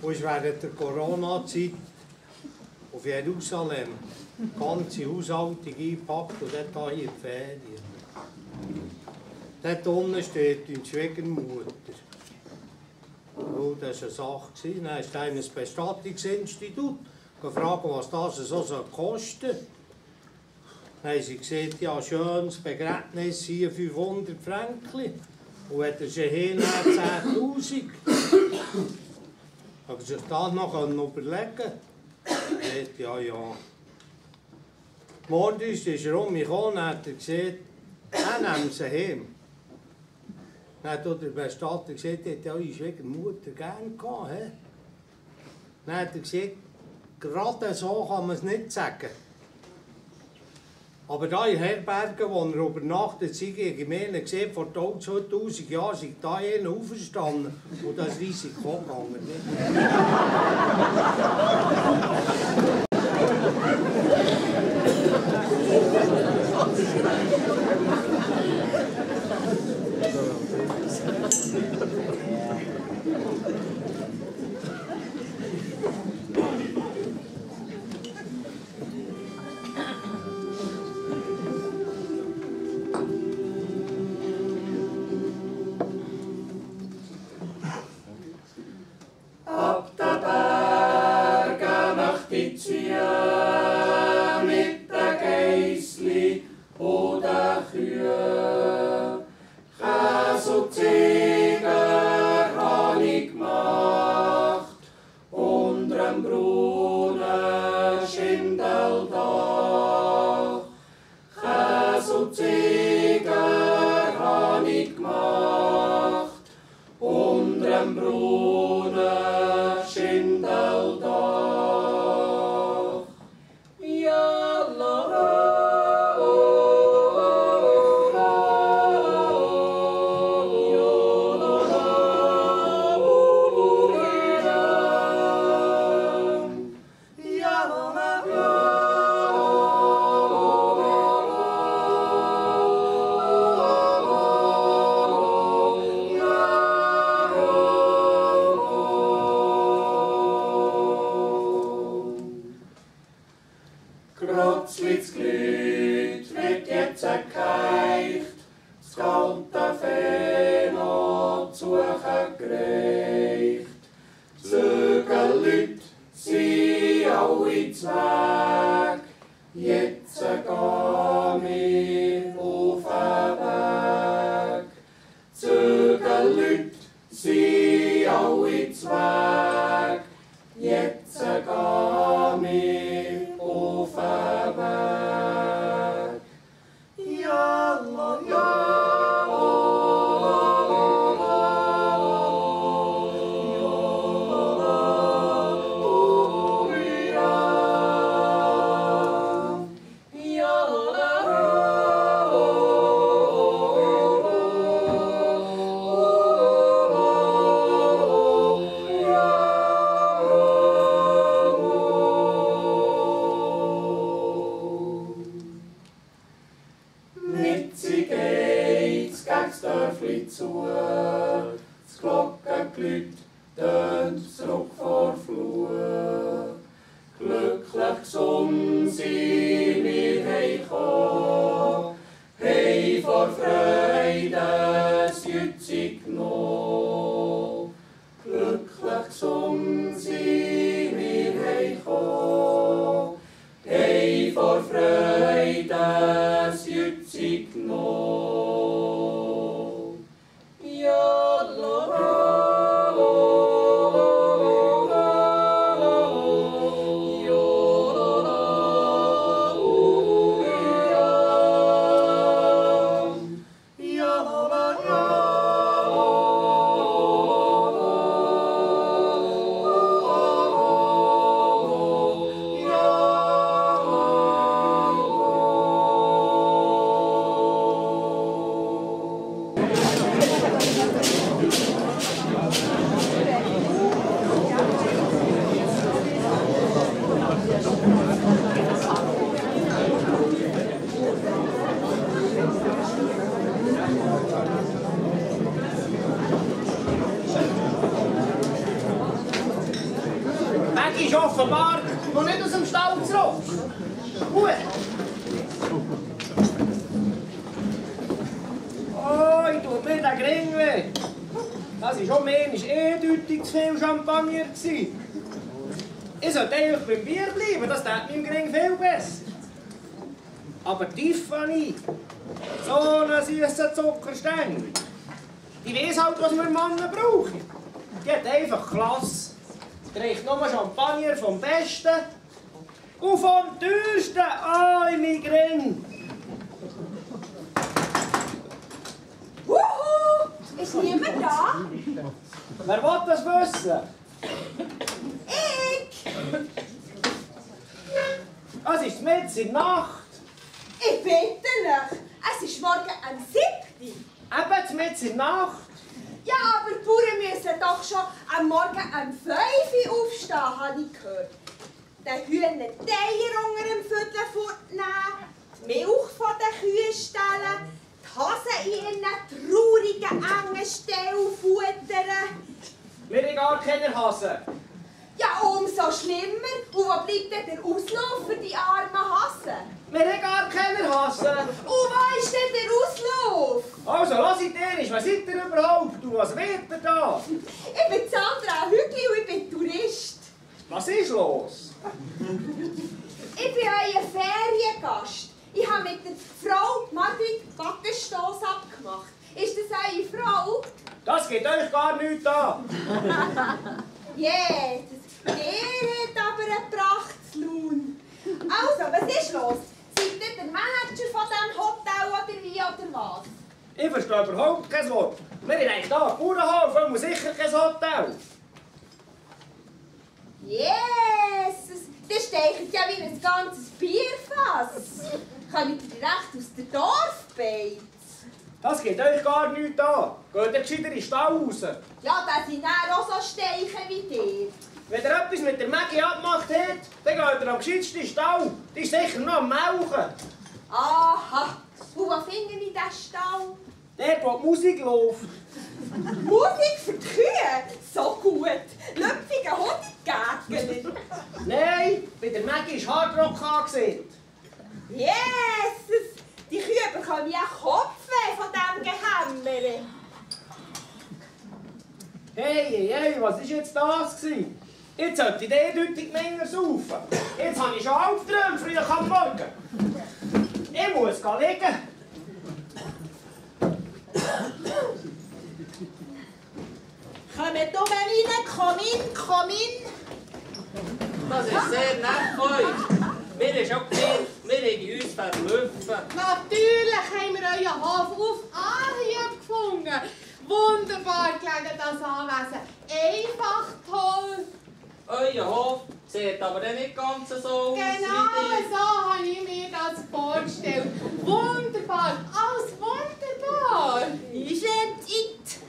wo ich während der Corona-Zeit auf Jerusalem die ganze Haushaltung eingepackt und dort habe die in Ferien. Dort unten steht die Schwiegermutter. Oh, das war eine Sache. Dann ist ein Bestattungsinstitut Ich fragen, was das so soll Dann haben sie gesagt, ja, schönes Begräbnis hier 500 Franken. Und hat der Schehena 10.000, hat er sich das noch überlegen können? Ja, ja. Morgen ist er rumgekommen und hat gesagt, er nimmt sie heim. Dann hat der Bestatter gesagt, er hätte eure Schwiegermutter gern gehabt. Dann hat er gesagt, gerade so kann man es nicht sagen. Aber da in Herbergen, wo er übernachtet, sei gemein gesehen, vor 2000 Jahren sind da jene aufgestanden und das Risiko gegangen. Milch von den Kühen stellen, die Hasen in ihren traurigen, engen Ställen futtern. Wir haben gar keine Hasen. Ja, umso schlimmer. Und wo bleibt denn der Auslauf für die armen Hasen? Wir haben gar keine Hasen. Und wo ist denn der Auslauf? Also, lasst ihr nicht. Wer seid ihr überhaupt? Und was wird ihr da? Ich bin Sandra Hügli und ich bin Tourist. Was ist los? Ich bin euer Feriengast. Ich habe mit der Frau Margrit Backenstoss abgemacht. Ist das eure Frau? Das geht euch gar nichts an. Jesus, der hat aber einen Prachtslaun. Also, was ist los? Seid ihr der Manager von diesem Hotel oder wie oder was? Ich verstehe überhaupt kein Wort. Wir haben eigentlich hier einen Bauernhof und sicher kein Hotel. Jesus, das steigt ja wie ein ganzes Bierfass. Kommt ihr direkt aus der Dorfbeiz? Das geht euch gar nichts an. Geht ihr gescheiter in den Stall raus. Ja, das sind dann auch so Steichen wie dir. Wenn ihr etwas mit der Maggie abgemacht habt, dann geht ihr am gescheitsten in den Stall. Die ist sicher noch am Melken. Aha, und wo finde ich diesen Stall? Dort, wo die Musik läuft. Musik für die Kühe? So gut. Lüpfige Honiggäckchen. Nein, bei der Maggie ist Hardrock angesehen. Jesus, die Kühe bekommen ja Kopfweh von diesem Gehämmere. Hey, hey, hey, was war jetzt das? Gewesen? Jetzt sollte ich eindeutig Menge saufen. Jetzt habe ich schon Albträume früh am Morgen. Ich muss gehen liegen. Kommt um rein, komm in, komm in. Das ist sehr nett von euch. Mir ist auch gemeint, wir haben uns verlüpfen. Natürlich haben wir euren Hof auf Anhieb gefunden. Wunderbar gelegen, das Anwesen. Einfach toll. Euer Hof sieht aber nicht ganz so aus Genau so habe ich mir das vorgestellt. Wunderbar, alles wunderbar. Ist it?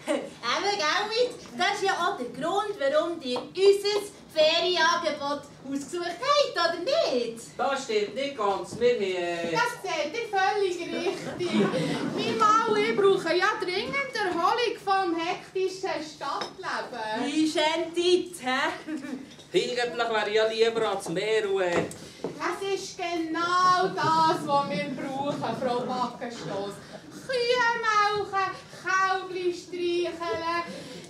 Eben, gell, mit? Das ist ja auch der Grund, warum ihr unser Ferienangebot ausgesucht habt, oder nicht? Das stimmt nicht ganz. Wir haben... Äh, Das seht ihr völlig richtig. Wir ich brauchen ja dringend Erholung vom hektischen Stadtleben. Ist it, hä? eigentlich wäre ja lieber ans Meer und... Äh, Es ist genau das, was wir brauchen, Frau Backenstoss. Kühe melken, Kälbchen streicheln,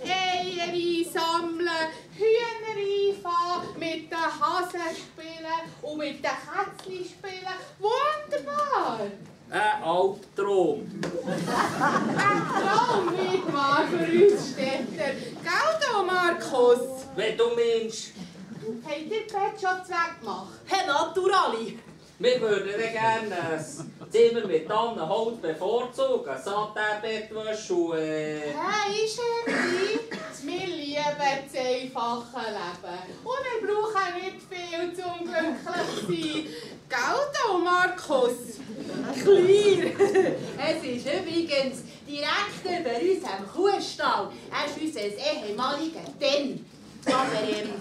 Eier einsammeln, Hühner einfahren, mit den Hasen spielen und mit den Kätzchen spielen. Wunderbar! ein Albtraum. Ein Traum nicht wahr für uns Städter. Gell, du, Markus? Wenn du meinst, Habt ihr das Bett schon zweckgemacht? Hey, Naturali. wir würden gerne ein Zimmer mit Tannenholz bevorzugen. Satinbettwäsche und... Äh, Hey, Schämti, wir lieben das einfache Leben. Und wir brauchen nicht viel zum glücklich sein. Gell, du, Markus? Klar. Es ist übrigens direkt über uns am Kuhstall. Er ist unser ehemaliger Den. Aber ähm,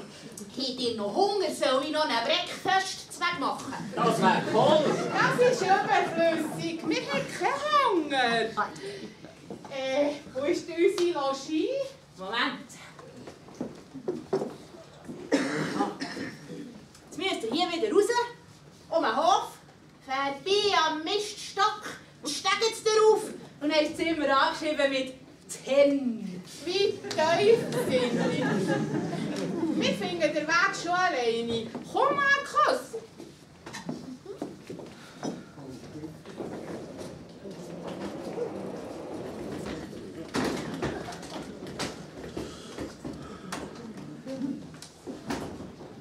habt ihr noch Hunger, soll ich noch ein Breakfast machen? das wäre toll. Das ist überflüssig. Wir haben keinen Hunger. Äh, wo ist denn unsere Logis? Moment. Jetzt müsst ihr hier wieder raus, um den Hof, vorbei am Miststock und steigt drauf. Und dann ist das Zimmer angeschrieben mit 10. Weiter Kindli. Wir finden den Weg schon alleine. Komm, Markus.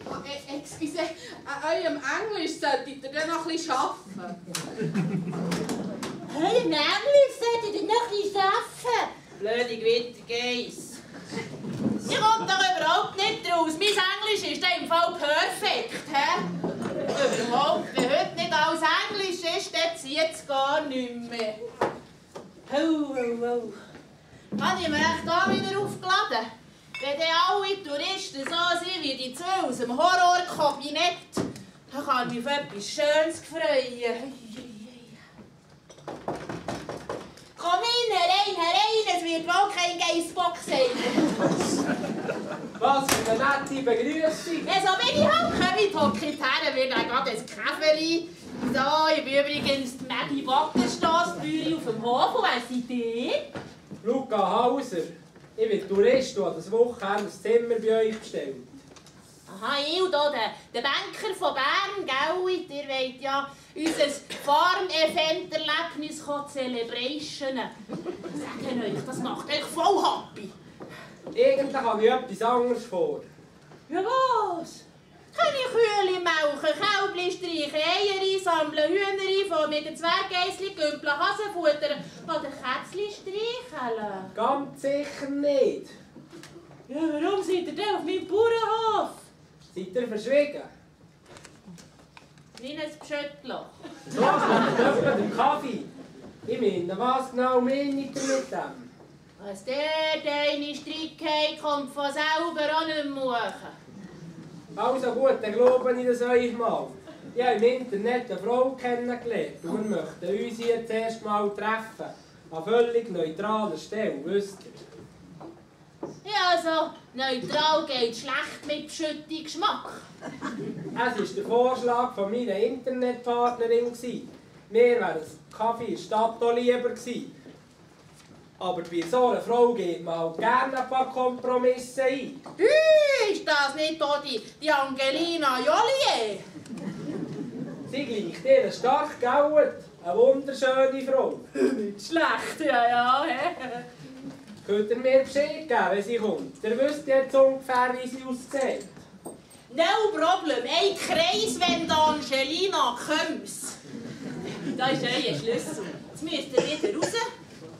Oh, e- Excuse, an eurem Englisch solltet ihr dann noch ein bisschen arbeiten. Hey, nämlich solltet ihr noch nicht arbeiten. Blöde Gewittergeiss. Ich komme doch überhaupt nicht raus. Mein Englisch ist im Fall perfekt. Hä? Überhaupt. Wenn heute nicht alles Englisch ist, dann zieht es gar nicht mehr. Hau, hau, hau. Habe ich mir echt da wieder aufgeladen? Wenn dann alle Touristen so sind wie die zwei aus dem Horrorkabinett, dann kann ich mich auf etwas Schönes freuen. Herein, herein, es wird wohl kein Geissbock sein. Was für eine nette Begrüßung. Ja, so bin ich halt gekommen, die Tokitär wird auch gerade ein Käferli. So, ich bin übrigens die Maggie Backenstrassbüri auf dem Hof. Und wer seid ihr? Luca Hauser. Ich bin Tourist und habe das Wochenende ein Zimmer bei euch bestellt. Aha, ich und hier der, der Banker von Bern, gell? Ihr wollt ja unser Farm-Event-Erlebnis zelebrationen. Sagen euch, das macht euch voll happy. Eigentlich habe ich etwas anderes vor. Ja, was? Kann ich Kühe melken, Kälbchen streichen, Eier einsammeln, Hühner einfangen, mit den Zwerggeissli gümpeln, Hasenfutter oder Kätzchen streicheln? Ganz sicher nicht. Ja, warum seid ihr denn auf meinem Bauernhof? Seid ihr verschwiegen? Wie ein Pschöttloch. So, etwa der Kaffee. Ich meine, was genau meine ich mit dem? Was der deine Strickheit kommt von selber auch nicht machen. Also gut, dann glaube ich das euch mal. Ich habe im Internet eine Frau kennengelernt und wir möchten uns hier zuerst mal treffen. An völlig neutraler Stelle, wisst ihr? Ja, also, neutral geht schlecht mit Pschütti-Geschmack. Es war der Vorschlag von meiner Internetpartnerin. Mir wäre ein Kaffee in Stadt auch lieber gewesen. Aber bei so einer Frau geht man halt gerne ein paar Kompromisse ein. Ui, ist das nicht auch die, die Angelina Joliet? Sie gleicht ihr stark geouet. Eine wunderschöne Frau. Schlecht, ja, ja. Könnt ihr mir Bescheid geben, wenn sie kommt? Ihr wisst jetzt ungefähr, wie sie aussieht. No problem, ein Kreis, wenn Angelina kommt. Da ist euer Schlüssel. Jetzt müsst ihr wieder raus,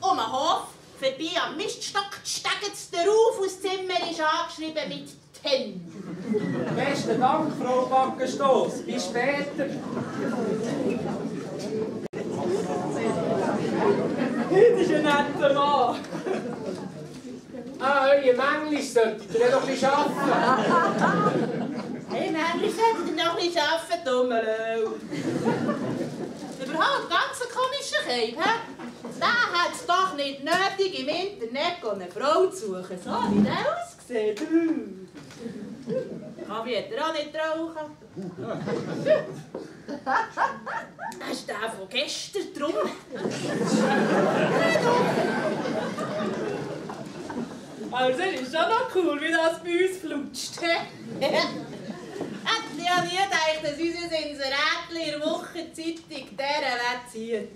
um den Hof, vorbei am Miststock, steigt drauf und das Zimmer ist angeschrieben mit Ten. Besten Dank, Frau Backenstoss. Bis später. Das ist ein netter Mann. Ah, euer Englisch solltet ihr noch ein bisschen arbeiten. Hey, Männchen, solltet ihr noch nicht arbeiten, Dummerlau. Überhaupt ganz ein komischer Kerl, hä? Der hat es doch nicht nötig, im Internet eine Frau zu suchen. So wie der aussieht. Kann wird er auch nicht rauchen. Das ist der von gestern drum. Also, das ist schon noch cool, wie das bei uns flutscht. Hätte ich ja nie gedacht, dass unser Inserätchen in der Wochenzeitung dieser zieht.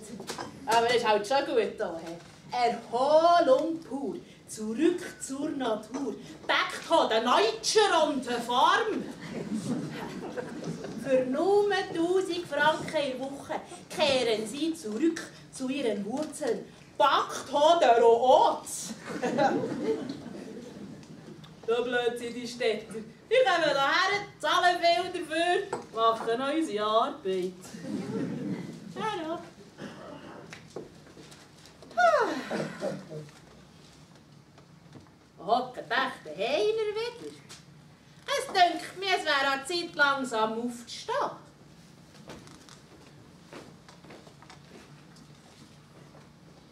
Aber das ist halt schon gut hier. Erholung pur. Zurück zur Natur. Back to the nature on the farm. Für nur 1000 Franken in der Woche kehren sie zurück zu ihren Wurzeln. Back to the Roots. So blöd sind die Städter. Die kommen hierher, zahlen viel dafür, machen unsere Arbeit. Ja, ja. Hocken der Heiner wieder. Es denkt mir, es wäre an Zeit langsam aufzustehen.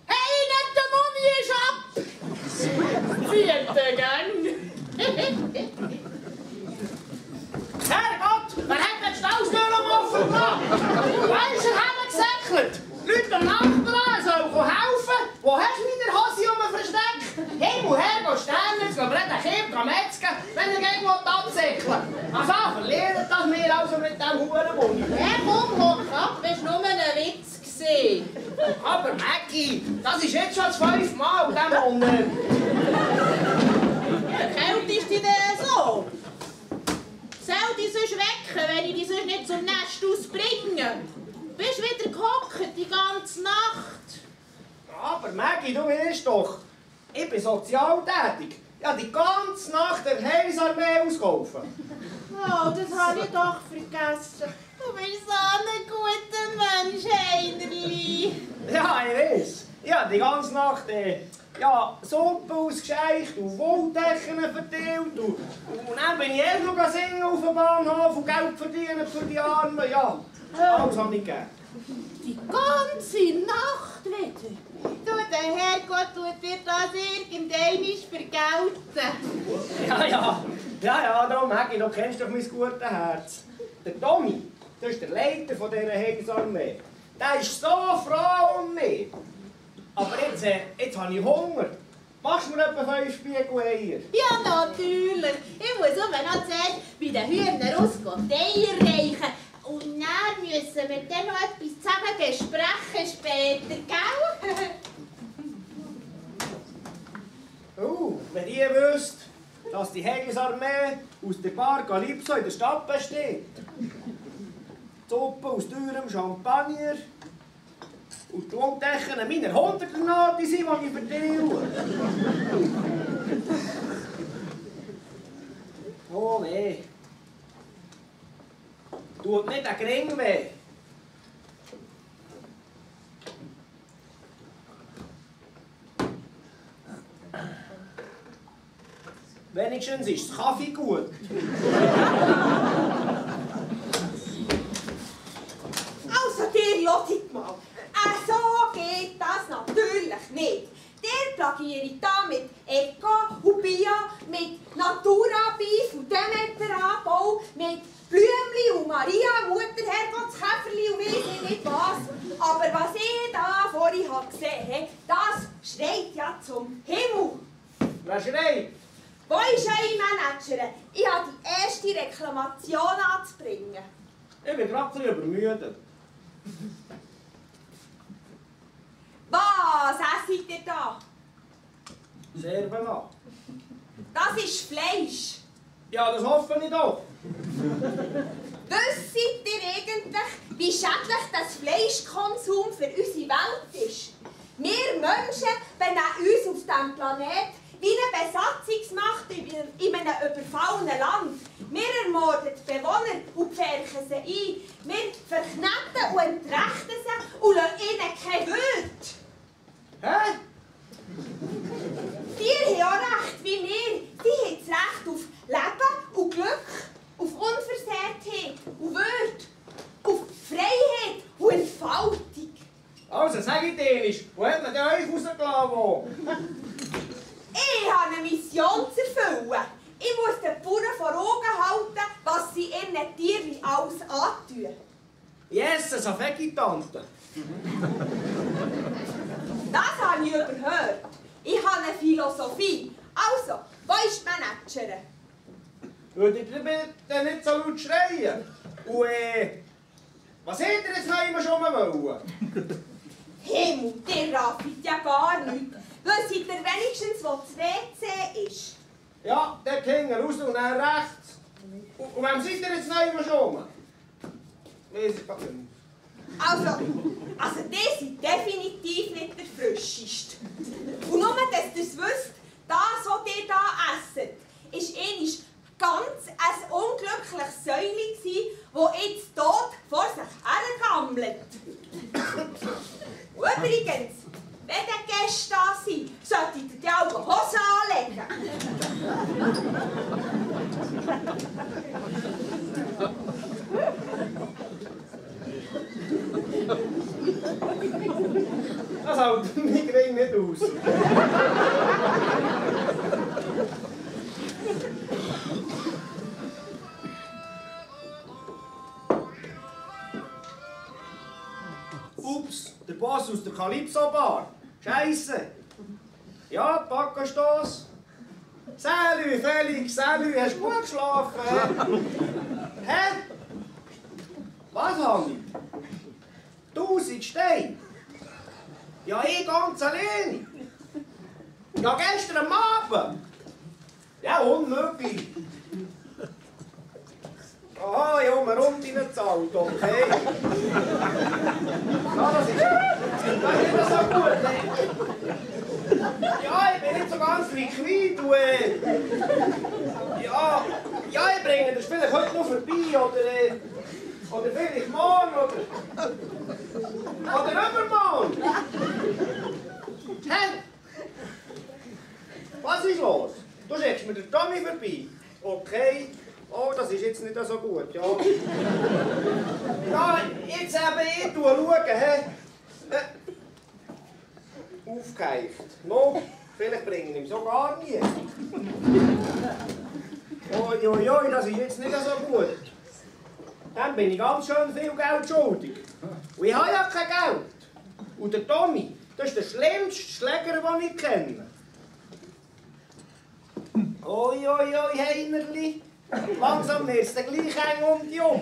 Heiner, der Mumie ist ab! Vierte Gang! Herrgott, wer hat denn die Stausnöhrung offen gemacht? Weißt du, Welcher haben gesäckelt? Leute der Nachbarn sollen helfen? Wo hast du meine Hose um versteckt? Himmel, Herrgott, Sternitz, Bretter, Kim, Metzger, wenn er gegen absäckelt. Ach, Also, verliert das mir also mit dem Hurenbund. Herr komm, hoch ab, das war nur ein Witz. Aber Maggie, das ist jetzt schon das fünfte Mal in diesem Kältest du dich denn so? Soll dich sonst wecken, wenn ich dich sonst nicht zum Nest ausbringe? Bist wieder gehockt die ganze Nacht. Aber Maggie, du weißt doch, ich bin sozial tätig. Ich habe die ganze Nacht der Heilsarmee ausgeholfen. Oh, das habe ich doch vergessen. Du bist so ein guter Mensch, Heinerli. Ja, ich weiß. Habe die ganze Nacht äh, ja, Suppe ausgescheicht und Wolldecken verteilt. Und, und dann bin ich erst noch singen auf dem Bahnhof und Geld verdienen für die Armen. Ja, alles habe ich gegeben. Die ganze Nacht wieder. Du, der Herrgott tut dir das irgendeinisch vergelten. Ja, ja, ja, ja, darum, Maggie, du kennst doch mein gutes Herz. Der Tommy, das ist der Leiter von dieser Heilsarmee. Der ist so froh um mich. Aber jetzt, äh, jetzt habe ich Hunger. Machst du mir etwa fünf Spiegel Eier? Ja, natürlich. Ich muss aber noch bei den Hühnern rausgehen, die Eier reichen. Und dann müssen wir dann noch etwas zusammen besprechen später, gell? Oh, wenn ihr wüsst, dass die Heilsarmee aus der Bar Calypso in der Stadt besteht. Suppe aus teurem Champagner. Und die Wohndecken meiner Hunderternote sind, die ich verteile. Oh weh. Tut nicht ein Gring weh. Wenigstens ist das Kaffee gut. Also, dir hört mal. So geht das natürlich nicht. Der plagiere da mit Eco und Bio, mit Natura Beef und Demeter-Anbau, mit Blümli und Maria, Mutter, Herrgottskäferli und weiss ich nicht was. Aber was ich da vorhin habe gesehen das schreit ja zum Himmel. Wer schreit? Wo ist eure Managerin? Ich habe die erste Reklamation anzubringen. Ich bin gerade ein bisschen übermüdet. Was esst ihr da? Sehr an. Das ist Fleisch. Ja, das hoffe ich doch. Wisst ihr eigentlich, wie schädlich das Fleischkonsum für unsere Welt ist? Wir Menschen benehmen uns auf diesem Planet wie eine Besatzungsmacht in in einem überfallenen Land. Wir ermorden die Bewohner und pferchen sie ein. Wir verknetten und entrechten sie und lassen ihnen keine Würde. Hä? Die haben auch recht wie wir. Die haben das Recht auf Leben und Glück, auf Unversehrtheit und Würde, auf Freiheit und Entfaltung. Also, sag ich dir, ist, wo hat man denn euch rausgelassen? Ich habe eine Mission zu erfüllen. Ich muss den Bauern vor Augen halten, was sie ihren Tieren alles antun. Jesus, eine Veggie-Tante. Das habe ich überhört. Ich habe eine Philosophie. Also, wo ist die Managerin? Würdet ihr bitte nicht so laut schreien? Und äh, was hättet ihr jetzt noch immer schon mal wollen? Himmel, der rafft ja gar nichts. Wisst ihr wenigstens, wo das WC ist? Ja, der hinten raus und dann rechts. Und, und wem seid ihr jetzt noch immer schon? Weiss ich grad nicht. Also, also die sind definitiv nicht der frischeste. Und nur, dass ihr es wisst, das, was ihr hier esst, ist einmal ganz ein unglückliches Säule gsi, das jetzt tot vor sich hergammelt. Übrigens, wenn die Gäste da sind, solltet ihr die Augen Hose anlegen. Das nicht aus. Ups, der Boss aus der Calypso-Bar. Scheisse. Ja, Packerstoss. Salü, Felix, Salü, hast du gut geschlafen? hä? Was habe ich? Tausend Steine? Ja, ich ganz alleine. Ja, gestern am Abend. Ja, unmöglich. Aha, ich habe mir rund gezahlt, okay. Ja, das ist, das ist nicht so gut. ey. Ja, ich bin nicht so ganz liquid, du. äh. Ja, ja, ich bringe das vielleicht heute noch vorbei, oder, äh, oder vielleicht morgen, oder, oder übermorgen. Hä? Was ist los? Du schickst mir den Tommy vorbei. Okay. Oh, das ist jetzt nicht so gut, ja. Ja, jetzt eben, ich schaue, schauen, hä? Äh, Aufgeheift. No, vielleicht bringen ihm so gar nie. Oi, oi, oi, das ist jetzt nicht so gut. Dann bin ich ganz schön viel Geld schuldig. Und ich habe ja kein Geld. Und der Tommy, das ist der schlimmste Schläger, den ich kenne. Oi, oi, oi, Heinerli. Langsam es dann gleich um die um.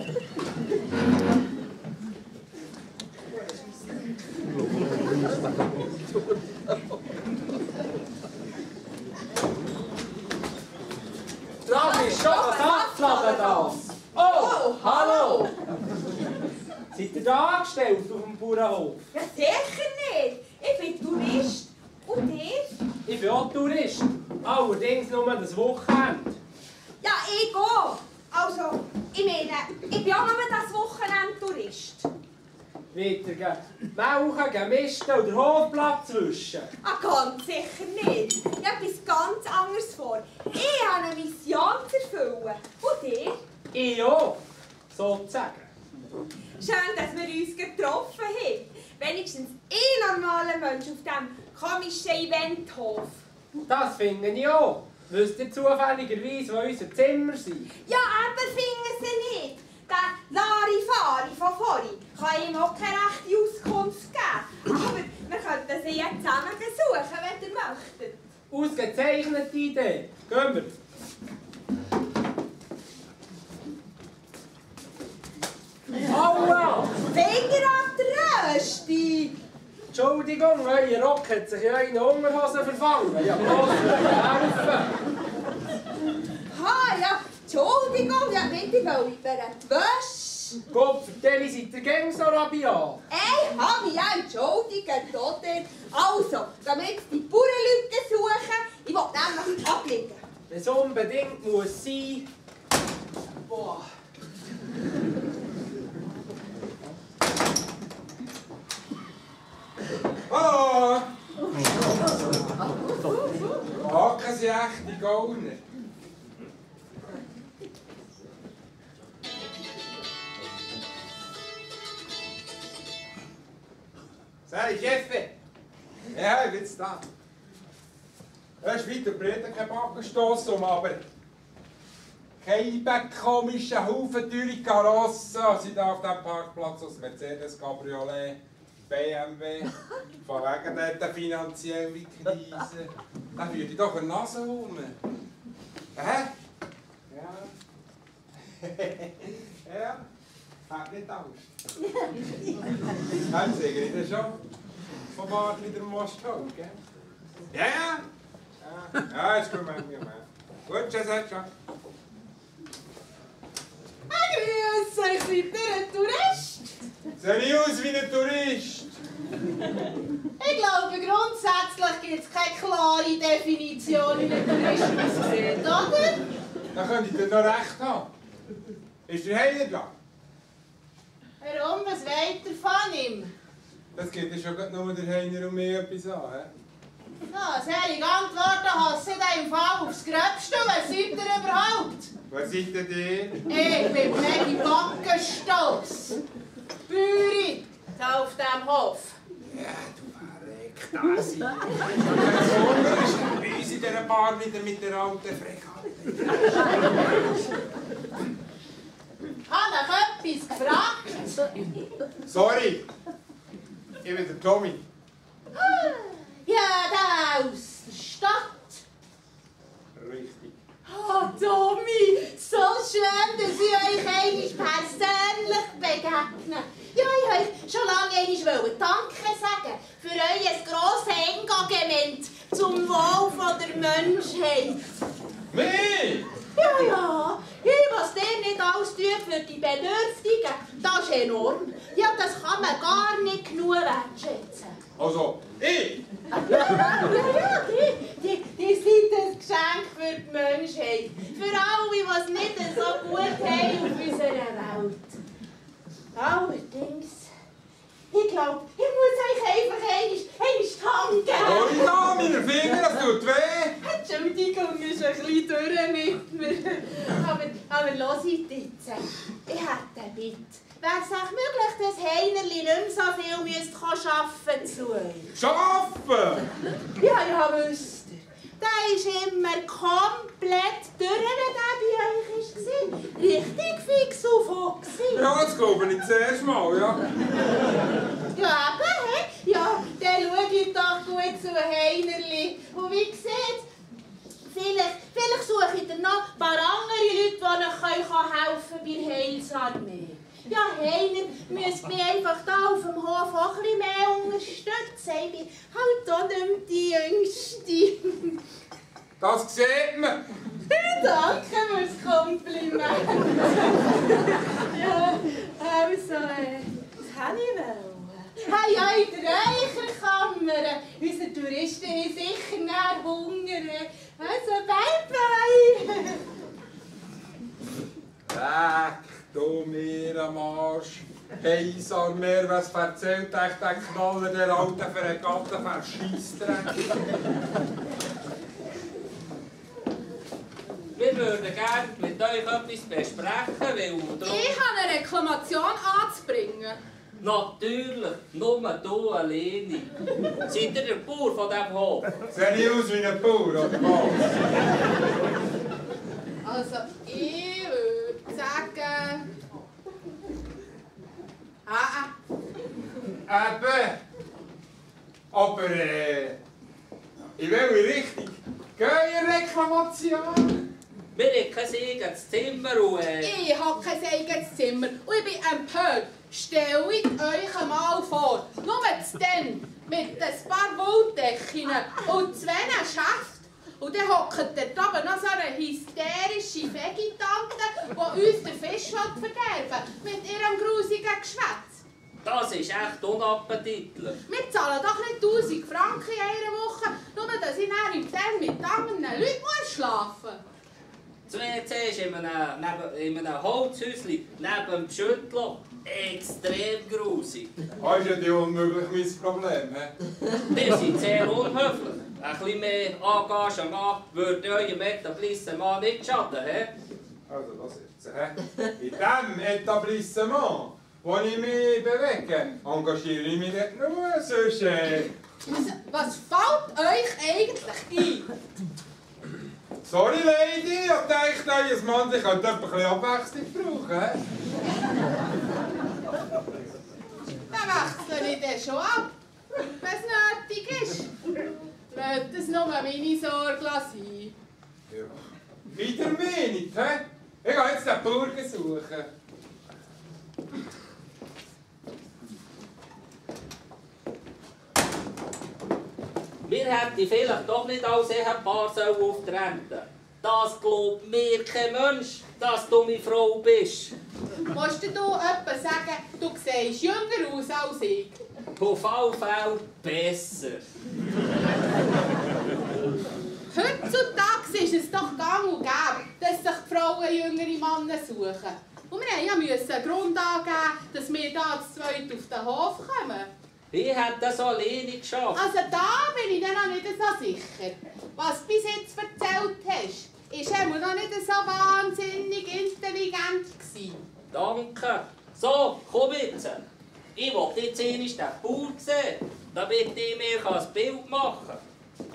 Dran ist schon Saftladen das. Oh, hallo. Seid ihr da angestellt auf dem Bauernhof? Ja, sicher nicht. Ich bin Tourist. Und ihr? Ich bin auch Tourist. Allerdings nur das Wochenende. Ja, ich gehe. Also, ich meine, ich bin auch nur das Wochenende Tourist. Weiter gehen. Melken, gehen misten den Hofplatz wischen. Ah, ganz sicher nicht. Ich habe etwas ganz anderes vor. Ich habe eine Mission zu erfüllen. Und ihr? Ich auch, sozusagen. Schön, dass wir uns getroffen haben. Wenigstens ein normaler Mensch auf diesem komischen Eventhof. Das finde ich auch. Wisst ihr zufälligerweise, wo unser Zimmer sind? Ja, eben finden sie nicht. Der Larifari von vorhin kann ihm auch keine rechte Auskunft geben. Aber wir könnten sie jetzt zusammen besuchen, wenn ihr möchtet. Ausgezeichnete Idee. Gehen wir. Aua! Finger ab der Rösti! Entschuldigung, euer Rock hat sich in eure Unterhose verfangen. Ja, bloß helfen. Ha, ja, Entschuldigung, ja, ich will über die Wäsche. Gott, vertelle, seid ihr gäng so rabiat? Ey, hab mich ja entschuldigt, oder? Also, damit die Bauernleute suchen, ich will nämlich abliegen. Wenn es unbedingt muss sein. Boah. Oh! Hocken sie echte Gauner. Sei, Cheffe! Ja, ich bin jetzt da. Du hast weiter Brüder keinen Backen gestossen, um aber keine komischen Haufen teure Karossen sind auf diesem Parkplatz aus Mercedes, Cabriolet, BMW, wegen der finanziellen Krise. Da führt dich doch eine Nase um. Hä? Ja. ja. Hat nicht Angst. Haben Sie eigentlich schon von Bartli der Most hoch, gell? Ja, ja. Ja, ist gut, mein Junge. Gut, tschüss. Ah, grüß euch, seid ihr aus wie ein Tourist? Ich glaube, grundsätzlich gibt es keine klare Definition, wie ein Tourismus aussieht, oder? Da könnte ich dir noch recht haben. Ist der Heiler da? Warum? Was wollt ihr von ihm? Das geht ja schon nur der Heiner und mir etwas an. He? Na, solche Antworten hasse ich im Fall aufs Gröbste. Wer seid ihr überhaupt? Wer seid ihr? Ich bin Peggy Backenstoss. Bäuerin, da auf dem Hof. Ja, du verreckt, das ist. Bei uns in dieser Bar wieder mit der alten Fregatte. Habe ich etwas gefragt? Sorry, ich bin der Tommy. Ja, da aus der Stadt. Richtig. Oh, Tommy, so schön, dass ich euch einmal persönlich begegnet segnen. Ja, ich wollte schon lange einmal Danke sagen für euer grosses Engagement zum Wohl der Menschheit. Mich? Ja, ja. Hey, was der nicht alles tut für die Bedürftigen, das ist enorm. Ja, das kann man gar nicht genug wertschätzen. Also, ich? Ja, ja, ja, die, die, die sind ein Geschenk für die Menschheit. Für alle, die es nicht so gut haben auf unserer Welt. Allerdings, ich glaube, ich muss euch einfach einmal tanken. Oh ja, meine Finger, das tut weh. Entschuldigung, ist ein bisschen durch mit mir. Aber, aber hört jetzt. Ich hätte eine Bitte. Wäre es auch möglich, dass Heinerli nicht mehr so viel müsste arbeiten zu euch? Schaffen? Ja, ja, wisst ihr. Der ist immer komplett durch, wenn der bei euch war. Richtig fix auf Hochse. Ja, das glaube ich zuerst mal, ja. Ja, eben, he? Ja, dann schaut doch gut zu Heinerli. Und wie gesagt, vielleicht, vielleicht suche ich noch ein paar andere Leute, die euch helfen können bei der Heilsarmee. Ja, Heiner müsste mich einfach da auf dem Hof auch ein bisschen mehr unterstützen. Ich bin halt auch nicht die Jüngste. Das sieht man. Danke fürs Kompliment. ja, also, äh, was habe ich wollen? Hey, ja, in der Räucherkammer. Unsere Touristen haben sicher nach Hunger. Also, bye, bye. Weg, du mir am Arsch. Heisar mehr, was erzählt euch der Knaller, der alte Fregatte Verscheissdreck. Wir würden gerne mit euch etwas besprechen, weil darum... Ich habe eine Reklamation anzubringen. Natürlich, nur du alleine. Seid ihr der Bauer von diesem Hof? Sehe ich aus wie ein Bauer, oder was? Also, ich sagen. Ah, ah. Eben. Aber äh, in welche Richtung? Geh in Reklamation? Wir haben kein eigenes Zimmer und... Äh, Ich habe kein eigenes Zimmer und ich bin empört. Stellt euch einmal vor, nur zu dann mit ein paar Wolldecken und zwei Schäften. Und dann hockt dort oben noch so eine hysterische Vegitante, die uns den Fisch verderben will, mit ihrem grusigen Geschwätz. das ist echt unappetitlich. Wir zahlen doch nicht 1000 Franken in einer Woche, nur dass ich dann im Zelt mit anderen Leuten muss schlafen muss. Das WC ist in einem, neben, in einem Holzhäuschen neben dem Schüttler extrem grusig. Das ist ja die unmöglich mein Problem. He? Wir sind sehr unhöflich. Ein bisschen mehr Engagement würde eurem Etablissement nicht schaden. He? Also, das jetzt. He? In diesem Etablissement, wo ich mich bewege, engagiere ich mich nicht nur, sonst... Äh, Also, was fällt euch eigentlich ein? sorry, Lady, ich dachte, euer Mann sich könnte ein bisschen Abwechslung brauchen. he? Dann wechsle ich den schon ab, wenn es nötig ist. Lasst es nur meine Sorge sein. Ja. Wieder Meinung, he? Ich gehe jetzt den Burger suchen. Wir hätten vielleicht doch nicht als Ehepaar sollen auftreten Das glaubt mir kein Mensch, dass du meine Frau bist. Musst du etwa sagen, du siehst jünger aus als ich? Auf alle Fälle besser. Heutzutage ist es doch gang und gäbe, dass sich die Frauen jüngere Männer suchen. Und wir mussten ja müssen einen Grund angeben, dass wir da zu zweit auf den Hof kommen. Ich hätte das alleine geschafft. Also da bin ich dann noch nicht so sicher. Was du bis jetzt erzählt hast, ist er noch nicht so wahnsinnig intelligent gewesen. Danke. So, komm jetzt. Ich will jetzt einmal den Bauer sehen, damit ich mir ein Bild machen kann.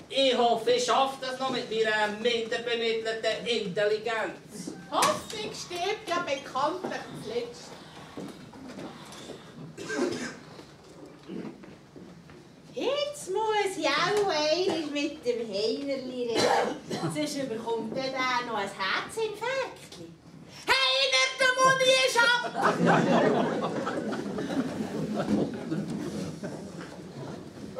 Ich hoffe, ich schaffe das noch mit meiner minder bemittelten Intelligenz. Hoffnung stirbt ja bekanntlich zuletzt. Jetzt muss ich auch einmal mit dem Heinerli reden. Sonst bekommt er dann noch ein Herzinfarkt. Heiner, musst Pony ist ab!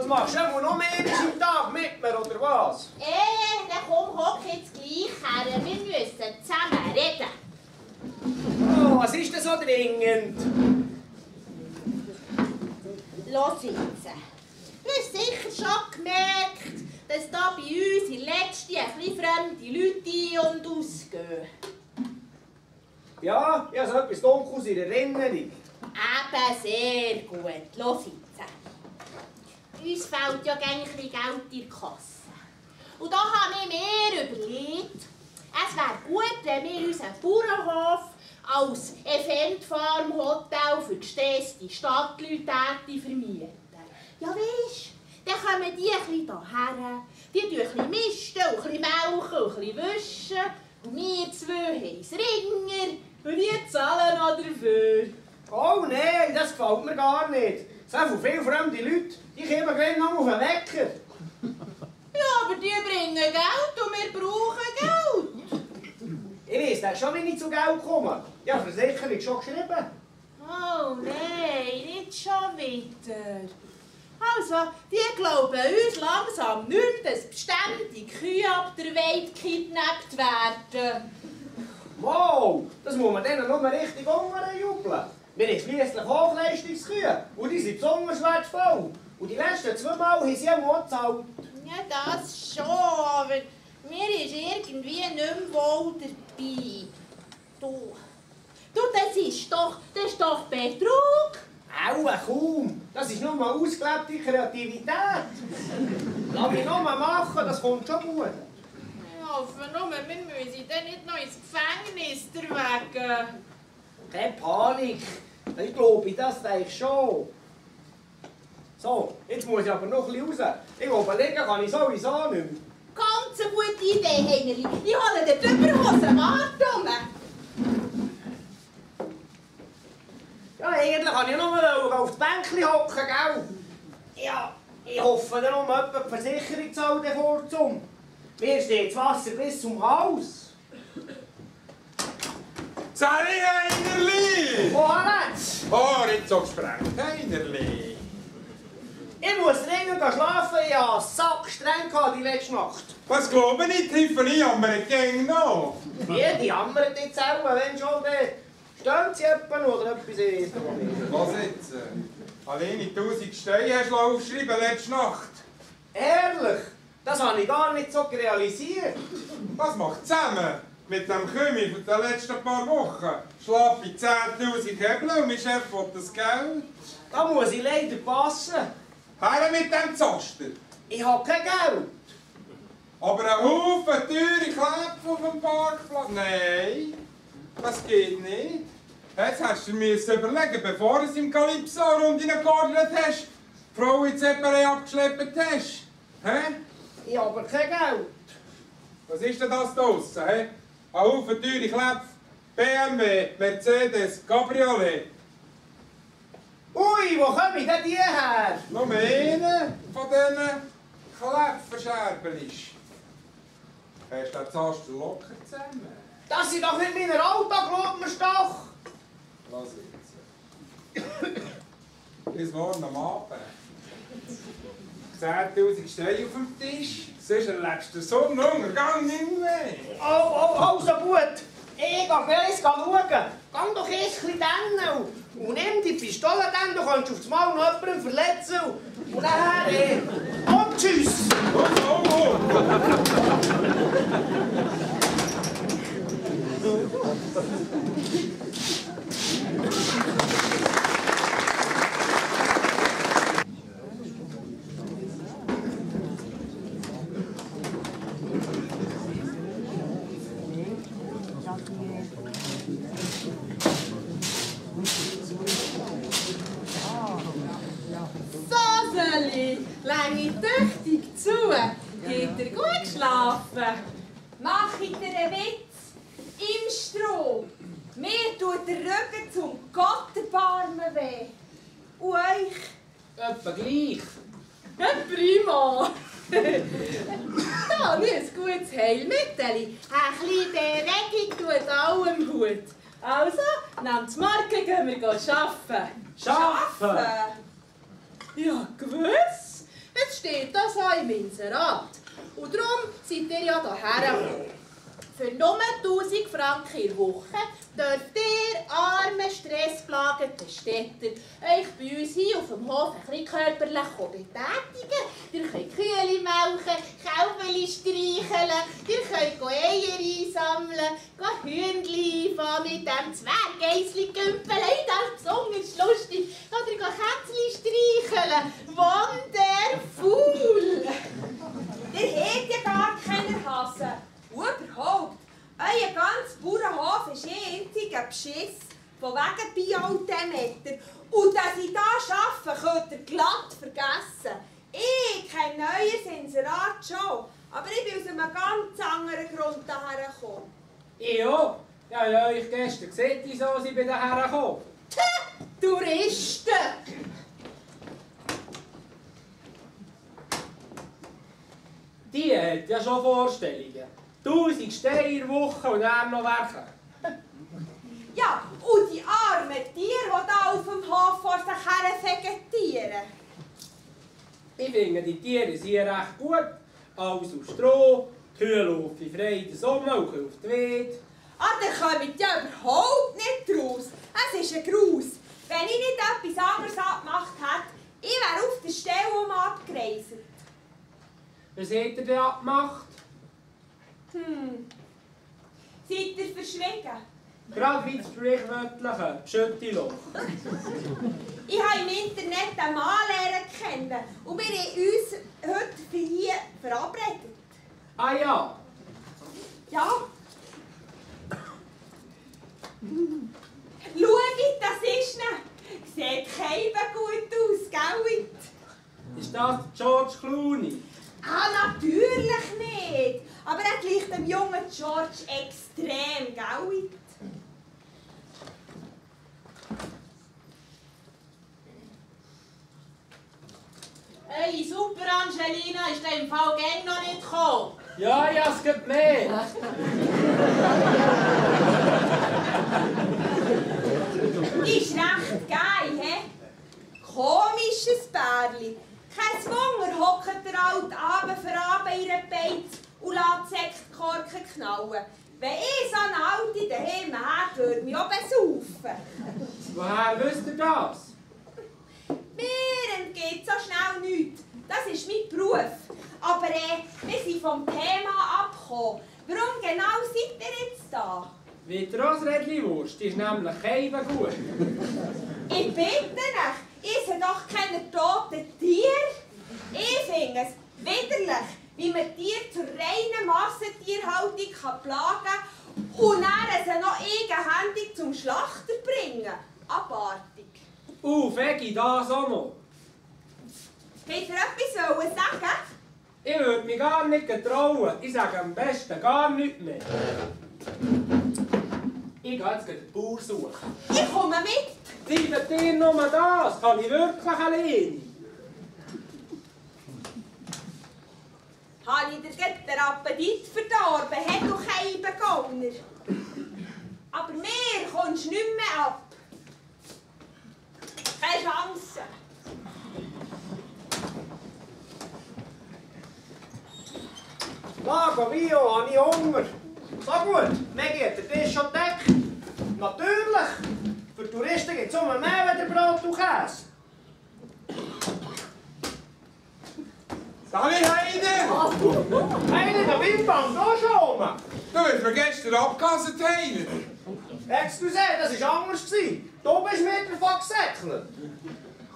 Was machst du denn noch mehr im Tag mit mir, oder was? Eh, dann komm, hock jetzt gleich her. Wir müssen zusammen reden. Oh, was ist denn so dringend? Los jetzt. Du hast sicher schon gemerkt, dass da bei uns in letzter ein bisschen fremde Leute ein- und ausgehen. Ja, ich habe so etwas Dunkles in Erinnerung. Eben sehr gut. Los jetzt. Uns fehlt ja ein Geld in der Kasse. Und da habe ich mir überlegt, es wäre gut, wenn wir unseren Bauernhof als Eventfarm Hotel für gestresste Stadtleute täten vermieten. Ja weisst, dann kommen die ein bisschen hierher, die tun ein bisschen misten, ein bisschen melken ein bisschen wischen. Und wir zwei haben es Ringer und die zahlen noch dafür. Oh nein, das gefällt mir gar nicht. So viele fremde Leute, die kommen gleich noch auf den Wecker. Ja, aber die bringen Geld und wir brauchen Geld. Ich weiss dann schon, wie ich zu Geld komme. Ja, Versicherung schon geschrieben. Oh nein, nicht schon wieder. Also, die glauben uns langsam nicht, dass beständige Kühe ab der Welt gekidnappt werden. Wow, das muss man denen nur richtig jubeln. Wir haben schliesslich Hochleistungskühe und die sind besonders wertvoll. Und die letzten zwei Mal haben sie auch gezahlt. Ja, das schon, aber mir ist irgendwie nicht mehr wohl dabei. Du, du, das ist doch, das ist doch Betrug. Aua, kaum. Das ist nur mal ausgelebte Kreativität. Lass mich nur mal machen, das kommt schon gut. Ich hoffe nur, wir müssen dann nicht noch ins Gefängnis deswegen. Keine Panik. Ich glaube, das denke ich schon. So, jetzt muss ich aber noch ein bisschen raus. Ich überlegen kann ich sowieso nicht mehr. Ganz eine gute Idee, Heinerli. Ich hole dir die Überhose. Warte mal. Ja, eigentlich kann ich nur auf das Bänkchen hocken, gell? Ja, ich hoffe, noch mal die Versicherung zahlt den Vorzug. Mir steht das Wasser bis zum Hals. Sali Heinerli! Oh, nicht so gesprengt, Heinerli! Ich muss dringend schlafen, ich einen Sack streng die letzte Nacht. Was glaube ich, Tiffany, nicht gäng noch. Die, die jammern nicht selber, wenn schon, dann stehen sie jemanden oder etwas nicht. Was jetzt? Alleine 1000 Steine hast du aufgeschrieben letzte Nacht. Ehrlich, das habe ich gar nicht so realisiert. Was macht zusammen mit dem Kümmel von den letzten paar Wochen? Schlappe 10'000 Hebel und mein Chef will das Geld. Da muss ich leider passen. Her mit dem Zaster. Ich habe kein Geld. Aber ein Haufen teure Klepfe auf dem Parkplatz? Nein, das geht nicht. Jetzt hast du mir überlegen, bevor du es im Calypso rund geordnet hast, die Frau in Separé abgeschleppt hast. Hä? Ich habe aber kein Geld. Was ist denn das da draussen? Hä? Ein Haufen teure Klepfe, BMW, Mercedes, Cabriolet. Ui, wo kommen denn die her? Noch einer von diesen Klepfenscherbelisch. Hast du den Zaster locker zusammen? Das sind doch nicht meine Auto, glaubt mir's doch. Lass jetzt. Bis morgen am Abend. 10'000 Steine auf dem Tisch. Erlebst du den Sonnenuntergang nicht mehr. Oh, oh, also gut. Ich gehe gleich schauen. Geh doch erst ein dann und nimm die Pistole dann, du kannst auf das Mal noch jemanden verletzen. Und dann, äh, und tschüss. Oh, oh, oh. Ja, gewiss. Jetzt steht das auch im Inserat. Und darum seid ihr ja hierher. Für nur 1000 Franken in der Woche dürft ihr, arme, stressplagende Städter, euch bei uns hier auf dem Hof ein bisschen körperlich betätigen. Ihr könnt Kühe melken, Kälbeli streicheln, ihr könnt Eier einsammeln, Hühnchen fahren mit dem Zwergeisli-Gümpeln, das ist besonders lustig. Oder Kätzchen streicheln. Wonderful! Ihr habt ja gar keine Hasen. Überhaupt, euer ganzer Bauernhof ist ein einziger Beschiss. Von wegen Bioaltemeter. Und dass ich hier arbeite, könnt ihr glatt vergessen. Ich kenne neues Inserat schon. Aber ich bin aus einem ganz anderen Grund hierher gekommen. Ich auch. Ja, ja, ich gestern gesehen, wieso sie bei daher gekommen. Touristen! Die hat ja schon Vorstellungen. Tausend Steine in der Woche und dann noch werken. Ja, und die armen Tiere, die hier auf dem Hof vor sich her vegetieren. Ich finde, die Tiere sind recht gut. Alles aus Stroh, die Kühe laufen frei in den Sommer und auf die Weide. Ah, ihr kommt ja überhaupt nicht raus. Es ist ein Graus. Wenn ich nicht etwas anderes abgemacht hätte, ich wäre auf der Stelle um abgereist. Was habt ihr denn abgemacht? Hm. Seid ihr verschwiegen? Gerade wie das sprichwörtliche Schüttiloch. Ich habe im Internet einen Mann kennen und wir haben uns heute für hier verabredet. Ah ja, Ja. Schau, das ist ihn. Sieht keinem gut aus, gell? ist das George Clooney? Ah, natürlich nicht. Aber er gleicht dem jungen George extrem, gell? Hey, super Angelina, ist der im Fall gang noch nicht gekommen? Ja, ja, es gibt mehr. Ist recht geil, he? Komisches Bärli. Kein Wunder hockt der alte Abend für Abend in einer Beiz und lässt Sektkorken knallen. Wenn ich so eine alte daheim hätte, würde mich auch besaufen. Woher wisst ihr das? Mir entgeht so schnell nichts. Das ist mein Beruf. Aber äh, wir sind vom Thema abgekommen. Warum genau seid ihr jetzt da? Wie die Rosrädli-Wurst, ist nämlich eben gut. Ich bitte euch, ihr seid doch keine toten Tiere. Ich finde es widerlich, wie man Tiere zur reinen Massentierhaltung kann plagen kann und dann sie noch eigenhändig zum Schlachter bringen. Abartig. Uh, Fegi, das auch noch. Habt ihr etwas sagen? Ich würde mich gar nicht getrauen. Ich sage am besten gar nichts mehr. Ich gehe jetzt den Bauer suchen. Ich komme mit. Bleibt ihr nur das? Kann ich wirklich alleine? Habe ich dir den Appetit verdorben, hat doch kein Begauner. Aber mir kommst du nicht mehr ab. Keine Chance. Lago Mio, habe ich Hunger. So gut, Maggie hat den Tisch schon gedeckt. Natürlich. Für Touristen gibt es immer mehr als Brot und Käse. Sali Heine! Heine, der Windband, da schon rum. Du bist mir gestern abgehasst, Heine! Excuse, das war anders. Du bist mir davon gesäckelt.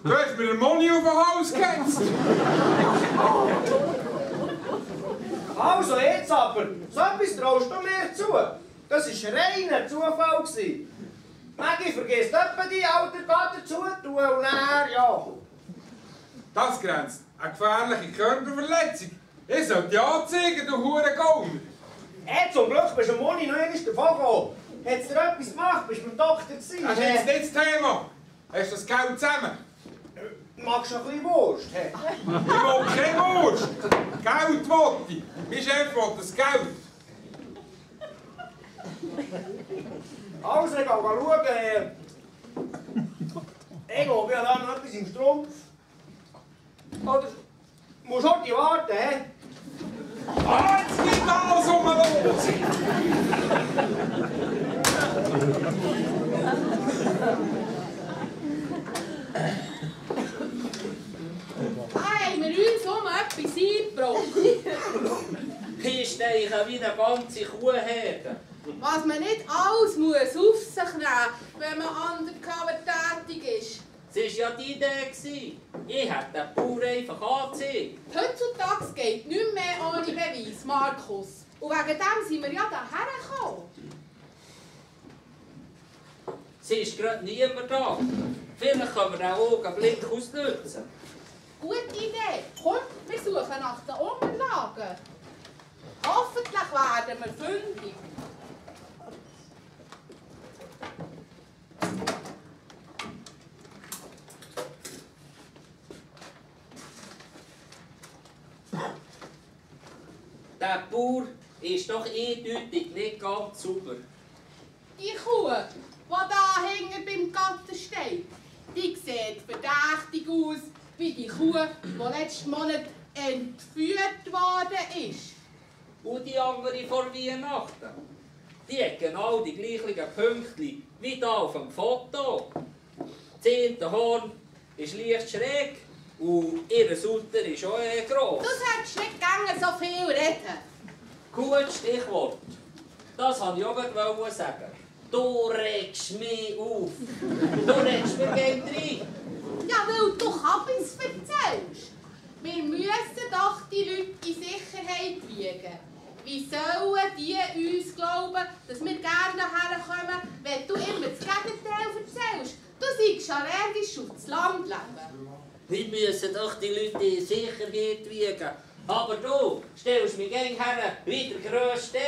Du hast mir den Moni auf den Hals gehetzt! Also jetzt aber, so etwas traust du mir zu. Das war reiner Zufall. gewesen. Maggie vergisst etwa die alte Gatter zu tun und dann, ja. Das grenzt an gefährliche Körperverletzung. Ich soll dich anzeigen, du Hurengauner! Hey, zum Glück bist du am Moni noch einmal davon gekommen. Hat es dir etwas gemacht? Bist du beim Doktor gewesen? Das ist jetzt nicht das Thema. Hast du das Geld zusammen? Magst du ein bisschen Wurst? Hey? Ich will keine Wurst. Geld will ich. Mein Chef will das Geld. Also, ich gehe schauen. Äh, ich glaube, ich habe da noch etwas im Strumpf. Oder musst du warten, hä? Ah, jetzt geht alles um los! Haben wir uns um etwas eingebracht? Kiste wie eine ganze Kuhherde. Was man nicht alles muss auf sich nehmen wenn man undercover tätig ist. Das war ja die Idee. Ich hätte den Bauer einfach angezeigt. Heutzutage geht nichts mehr ohne Beweis, Markus. Und wegen dem sind wir ja daher gekommen. Es ist gerade niemand da. Vielleicht können wir den Augenblick ausnutzen. Gute Idee. Komm, wir suchen nach den Unterlagen. Hoffentlich werden wir fündig. Der Bauer ist doch eindeutig nicht ganz sauber. Die Kuh, die da hinten beim Gatter steht, die sieht verdächtig aus wie die Kuh, die letzten Monat entführt worden ist. Und die andere vor Weihnachten. Die hat genau die gleichen Pünktchen wie hier auf dem Foto. Das Horn ist leicht schräg und ihr Sutter ist auch äh, gross. Du solltest nicht gerne so viel reden. Gut Stichwort. Das wollte ich auch sagen. Du regst mich auf. Du regst mir gegen rein. Ja, weil du Kabis erzählst. Wir müssen doch die Leute in Sicherheit wiegen. Wie sollen die uns glauben, dass wir gerne herkommen, wenn du immer das Gegenteil erzählst? Du seist allergisch auf das Landleben. Wir müssen doch die Leute in Sicherheit wiegen. Aber du stellst mich gegen her wie der grösste.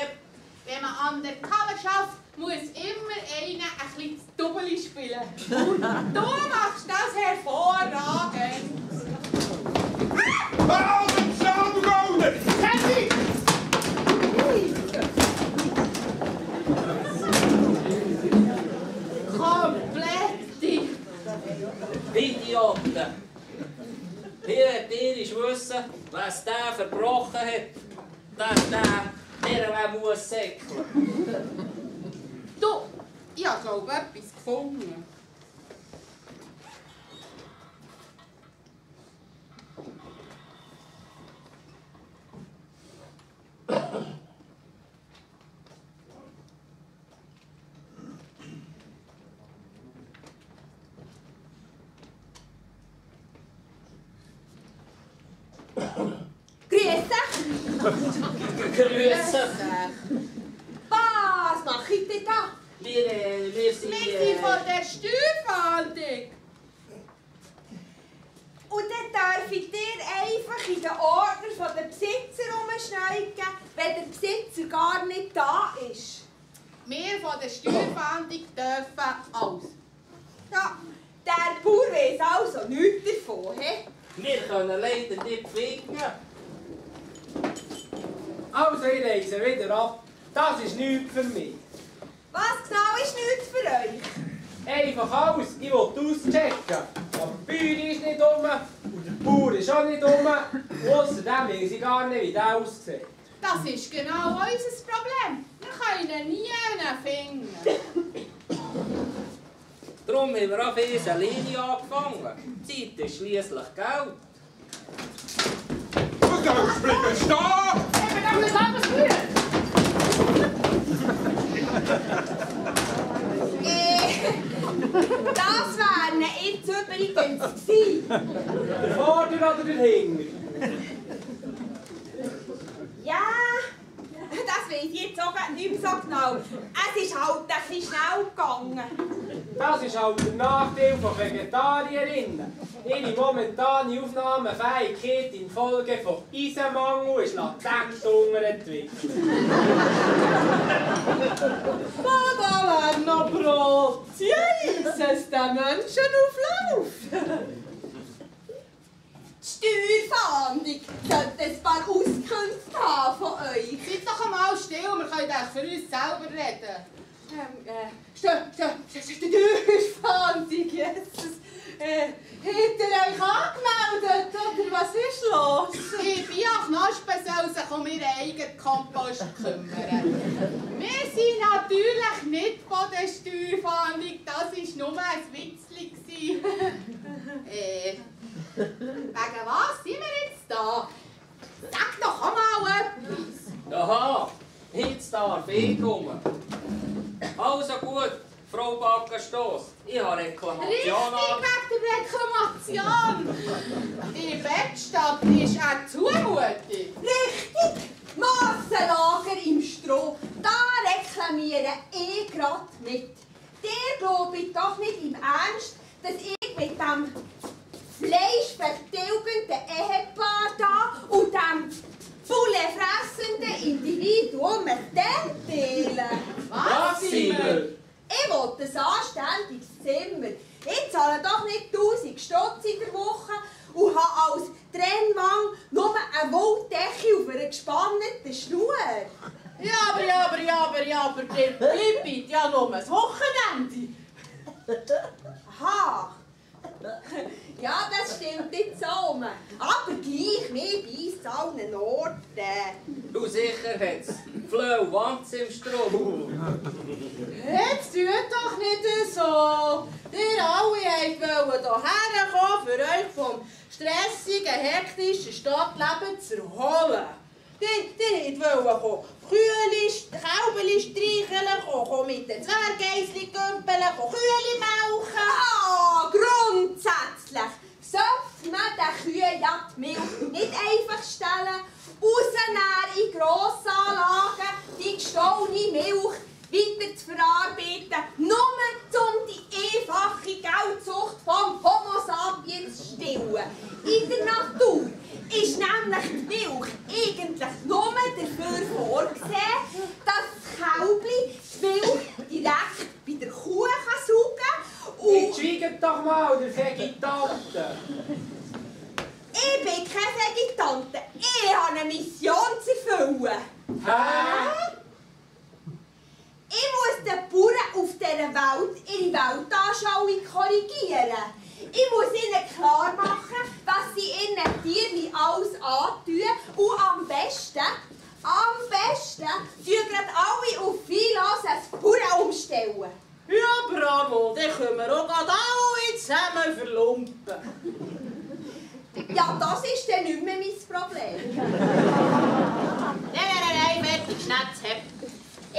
Wenn man undercover schafft, muss immer einer ein bisschen Double spielen. Und du machst das hervorragend. Ah! Käthi! Komplett. Idioten. Hier hat ihr wissen, was der verbrochen hat. Dass der, der muss säckeln. Du, ich habe glaube etwas gefunden. Grüße. Was macht ihr denn da? Wir, äh, wir sind... Wir sind von der Steuerfahndung. Und dann darf ich dir einfach in den Ordner von den Besitzer umschneiden, wenn der Besitzer gar nicht da ist. Wir von der Steuerfahndung dürfen alles. Ja, der Bauer weiss also nichts davon. He? wir können leider nicht finden. Also, ich reise wieder ab. Das ist nichts für mich. Was genau ist nichts für euch? Einfach alles. Ich will auschecken. Aber die Bäuerin ist nicht dumm und der Bauer ist auch nicht dumm. Außerdem weiß ich gar nicht, wie der aussieht. Das ist genau unser Problem. Wir können nie einen finden. Darum haben wir auf diese Linie angefangen. Die Zeit ist schliesslich Geld. Du darfst bleiben stehen! Wir können nicht anders führen. Äh, das wären jetzt übrigens gewesen. Der Vorder oder der Hinger? Ja, das weiß ich jetzt auch nicht mehr so genau. Es ist halt ein bisschen schnell gegangen. Das ist halt der Nachteil von Vegetarierinnen. Ihre momentane Aufnahmefähigkeit infolge von Eisenmangel ist latent unterentwickelt. Noch Brot. Jesus, der Menschenauflauf. Steuerfahndung sollte ein paar Auskünfte haben von euch. Seid doch still, wir können echt für uns selber reden. Ähm, äh, stö, stö, stö, Steuerfahndung, Jesus. Äh, habt ihr euch angemeldet, oder was ist los? Ich bin ja Knospen, soll sich um ihren eigenen Kompost kümmern. Wir sind natürlich nicht von der Steuerfahndung, das war nur ein Witzli. äh, wegen was sind wir jetzt da? Sag doch einmal etwas. Aha, jetzt darf ich kommen. Also gut, Frau Backenstoss, ich habe Richtig, Reklamation an. wegen der Reklamation. Die Bettstadt ist eine Zumutung. Richtig! Massenlager im Stroh, da reklamiere ich grad mit. Der glaubt doch nicht im Ernst, dass ich mit dem fleischvertilgenden Ehepaar da und dem bullefressenden Individuum den teile. Was sind wir? Ich will ein anständiges Zimmer. Ich zahle doch nicht 1000 Stutz in der Woche und habe als Trennmann nur eine Wolldecke auf einer gespannten Schnur. Ja, aber, ja, aber, ja, aber, ja, aber, der bleibt ja nur ein Wochenende. Aha. Ja, das stimmt nicht so. Aber gleich, mir beißt allen Orten. Du sicher hat's. Flau, Wanz im Strom. Jetzt tut doch nicht so. Ihr alle wollt hierher kommen, für euch vom stressigen, hektischen Stadtleben zu erholen. Ihr, ihr wollt kommen, Kühe, Kälbeli streicheln, kommen, mit den Zwergeisli gümpeln, Kühe melken. Ah, grundsätzlich sollte man den Kühen ja die Milch nicht einfach stellen, rausnehmen in Grossanlagen, die gestohlene Milch weiter zu verarbeiten, nur um die einfache Geldsucht vom Homo sapiens zu stillen. In der Natur ist nämlich die Milch eigentlich nur dafür vorgesehen, dass das Kälbli die Milch direkt bei der Kuh kann saugen kann. Jetzt schweigt doch mal, der Vegetante. Ich bin keine Vegetante. Ich habe eine Mission zu erfüllen. Hä? Ich muss den Bauern auf dieser Welt ihre Weltanschauung korrigieren. Ich muss ihnen klar machen, was sie ihren Tieren alles antun. Und am besten, am besten, tun gerade alle auf Viehlas ein Bauern umstellen. Ja, bravo, dann können wir auch gerade alle zusammen verlumpen. Ja, das ist dann nicht mehr mein Problem. Nein, nein, nein, fertig, Schnetzhepp.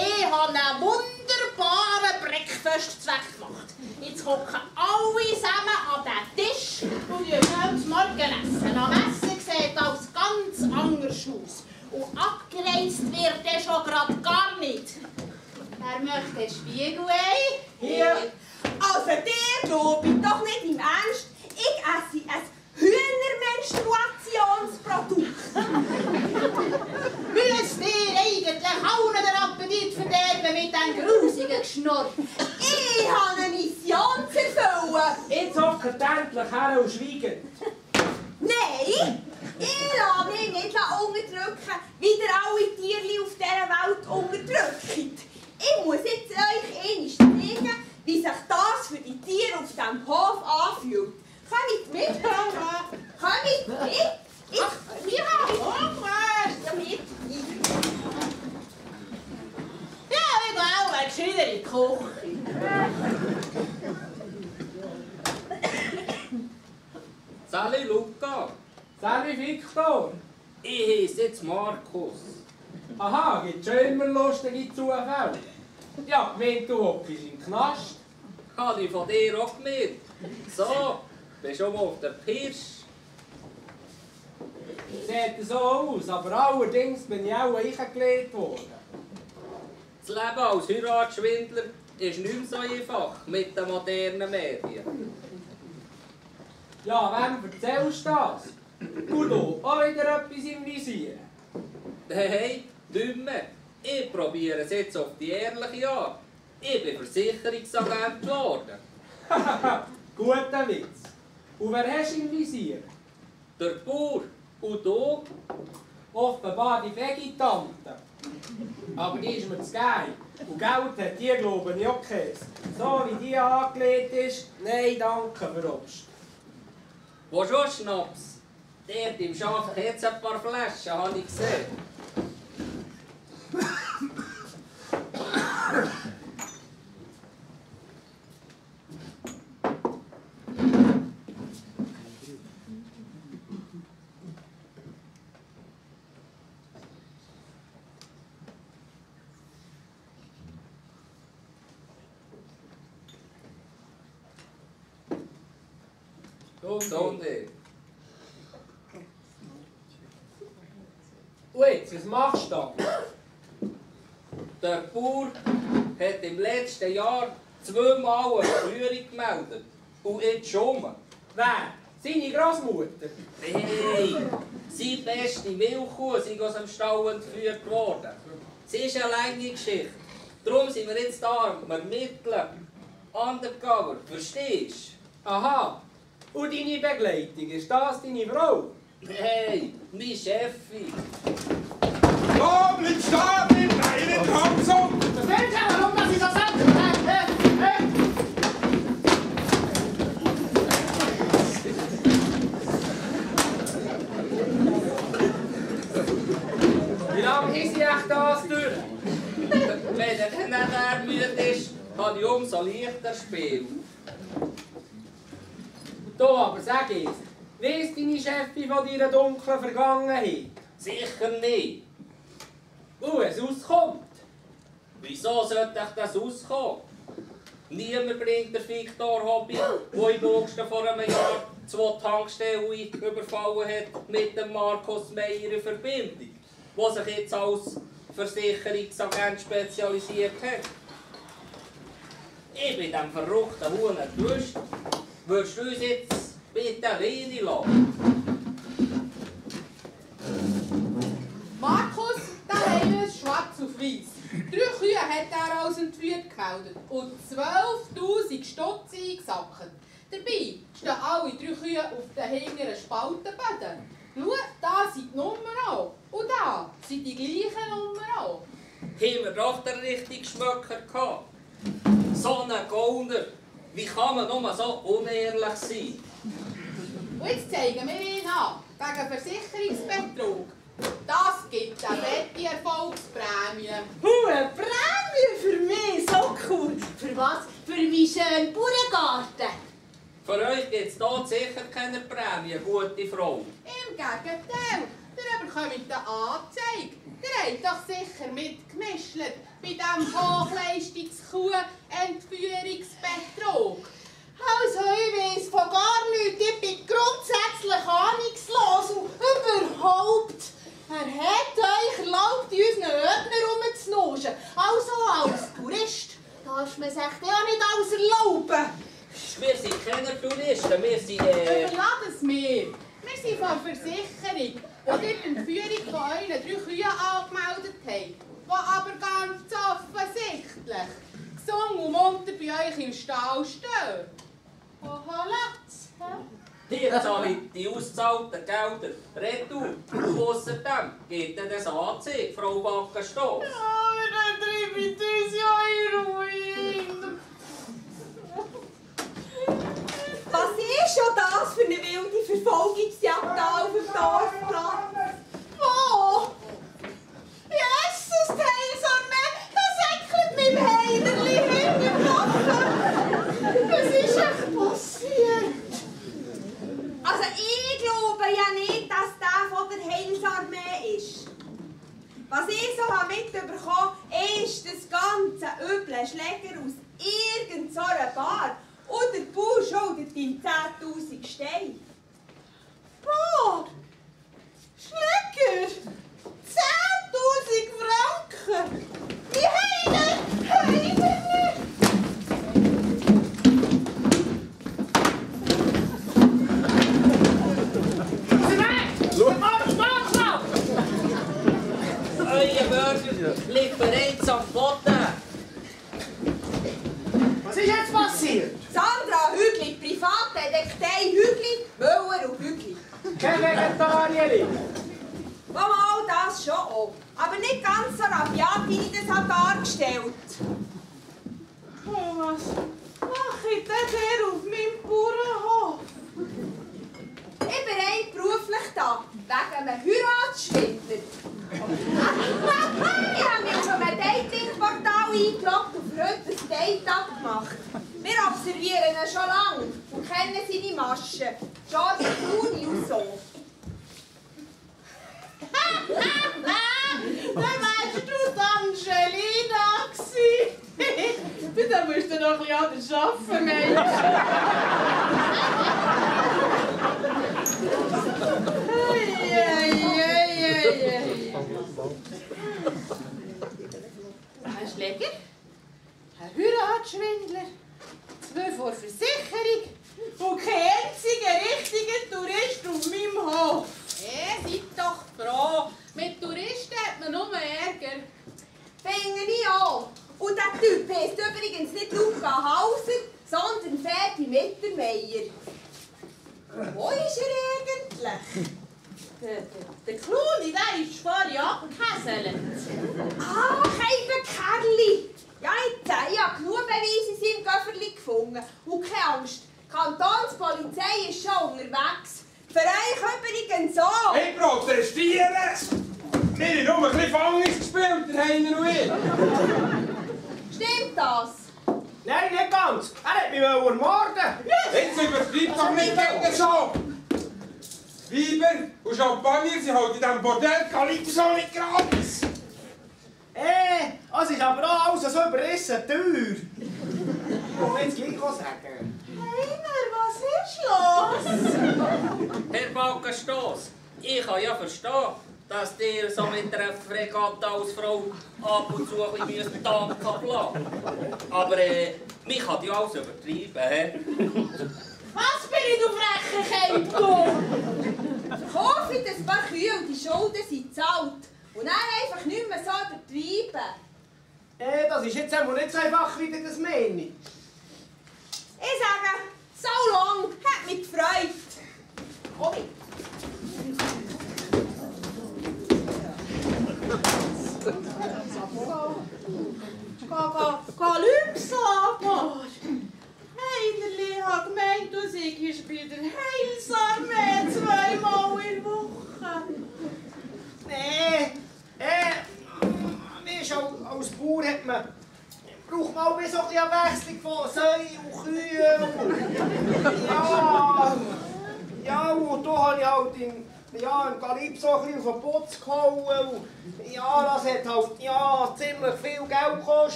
Ich habe einen wunderbaren Breakfast gemacht. Jetzt hocken alle zusammen an den Tisch und wir gehen zum Morgenessen. Am Essen sieht alles ganz anders aus. Und abgereist wird er schon gerade gar nicht. Wer möchte ein Spiegelei? Hier. Also der glaube ich doch nicht im Ernst. Ich esse ein Hühnermenstruationsprodukt. Müsst ihr eigentlich allen den Appetit verderben mit diesem grusigen Geschnurr? Ich habe eine Mission zu erfüllen. Jetzt hockt endlich her und schweigt. Nein, ich lasse mich nicht unterdrücken, wie ihr alle Tiere auf dieser Welt unterdrückt. Ich muss jetzt euch einmal zeigen, wie sich das für die Tiere auf diesem Hof anfühlt. Kommt mit! Kommt mit! Ich, Wir haben Hunger! ja, mit! Ja, ich auch gescheiter in die Küche. Sally Luca, Sally Victor. ich heiße jetzt Markus. Aha, gibt schon immer lustige Zufälle. Ja, wenn du hockst im Knast. Habe ich von dir auch mit. So, mal auf der Pirsch. Sieht so aus, aber allerdings bin ich auch eingelegt worden. Das Leben als Heiratsschwindler ist nicht mehr so einfach mit den modernen Medien. Ja, wem erzählst du das? Du, auch wieder etwas im Visier. Hey, mehr. Ich probiere es jetzt auf die ehrliche Art. Ich bin Versicherungsagent geworden. Guter Witz. Und wer hast du im Visier? Der Bauer und du? Offenbar die Vegetante. Aber die ist mir zu geil. Und Geld hat die, glaube ich, auch keins. So wie die angelegt ist, nein, danke für Obst. Wo schon Schnaps? Dort im Schaf hat jetzt ein paar Flaschen, habe ich gesehen. Sonde. Und jetzt, was machst du da? Der Bauer hat im letzten Jahr zweimal eine Führung gemeldet. Und jetzt schon. Wer? Seine Großmutter? Nein, seine beste Milchkuh ist aus dem Stall entführt worden. Sie ist eine lange Geschichte. Darum sind wir jetzt da am Ermitteln. Undercover, verstehst Aha. Und deine Begleitung, ist das deine Frau? Hey, meine Chefin. Da, bleib stehen, bleib rein, komm so! Das willst du aber, warum dass ich das äh, äh. Wie lange ist sie echt das durch? Wenn er dann nachher müde ist, kann ich umso leichter spielen. Du aber sag jetzt, weiss deine Chefin von deiner dunklen Vergangenheit? Sicher nicht. Wo es auskommt? Wieso sollte ich das auskommen? Niemand bringt den Victor Hobby, der in Burgsten vor einem Jahr zwei Tankstellen überfallen hat, mit dem Markus Meyer in Verbindung, der sich jetzt als Versicherungsagent spezialisiert hat. Ich bin dem verrückten Huhn gewusst. Würdest du uns jetzt bitte alleine lassen? Markus, da haben wir es schwarz auf weiß. Drei Kühe hat er als entführt gemeldet und 12'000 Stutz eingesackt. Dabei stehen alle drei Kühe auf den hinteren Spaltenböden. Schau, da sind die Nummern auch. Und da sind die gleichen Nummern auch. Haben wir doch den richtigen Schmöcker gehabt. So ein Gauner. Wie kann man nur so unehrlich sein? Und jetzt zeigen wir ihn an, wegen Versicherungsbetrug. Das gibt eine fette Erfolgsprämie. Huh, eine Prämie für mich, so cool. Für was? Für meinen schönen Bauerngarten. Für euch gibt es hier sicher keine Prämie, gute Frau. Im Gegenteil, ihr bekommt eine Anzeige. Ihr habt doch sicher mitgemischt bei diesem Hochleistungskuh-Entführungsbetrug. Also, ich weiss von gar nichts. Ich bin grundsätzlich ahnungslos und überhaupt. Er hat euch erlaubt, in unseren Ödner rumzunuschen. Also, als Tourist darf man sich ja nicht alles erlauben. Wir sind keine Touristen, wir sind... Äh, Überlass es mir. Wir sind von Versicherung, die die Entführung von euren drei Kühen angemeldet haben. Die aber ganz offensichtlich gesund und munter bei euch im Stall stehen. Aha, Latz. Dir zahle ich die ausgezahlten Gelder retour. Und außerdem geht dann das Anzeige, Frau Backenstoss. Aber dann treibt uns ja in Ruin. Was ist schon das für eine wilde Verfolgungsjagd auf dem Dorfplatz? Wo? Jesus, die Heilsarmee, das eckelt meinem Heiderli hinter dem Nacken. Was ist echt passiert? Also ich glaube ja nicht, dass der von der Heilsarmee ist. Was ich so habe mitbekommen ist das ganze üble Schläger aus irgendeiner Bar. Und der Bauer schuldet ihm 10'000 Steine. Bar? Schläger? 10'000 Franken? Wie Heide? Heide nicht! É me cansa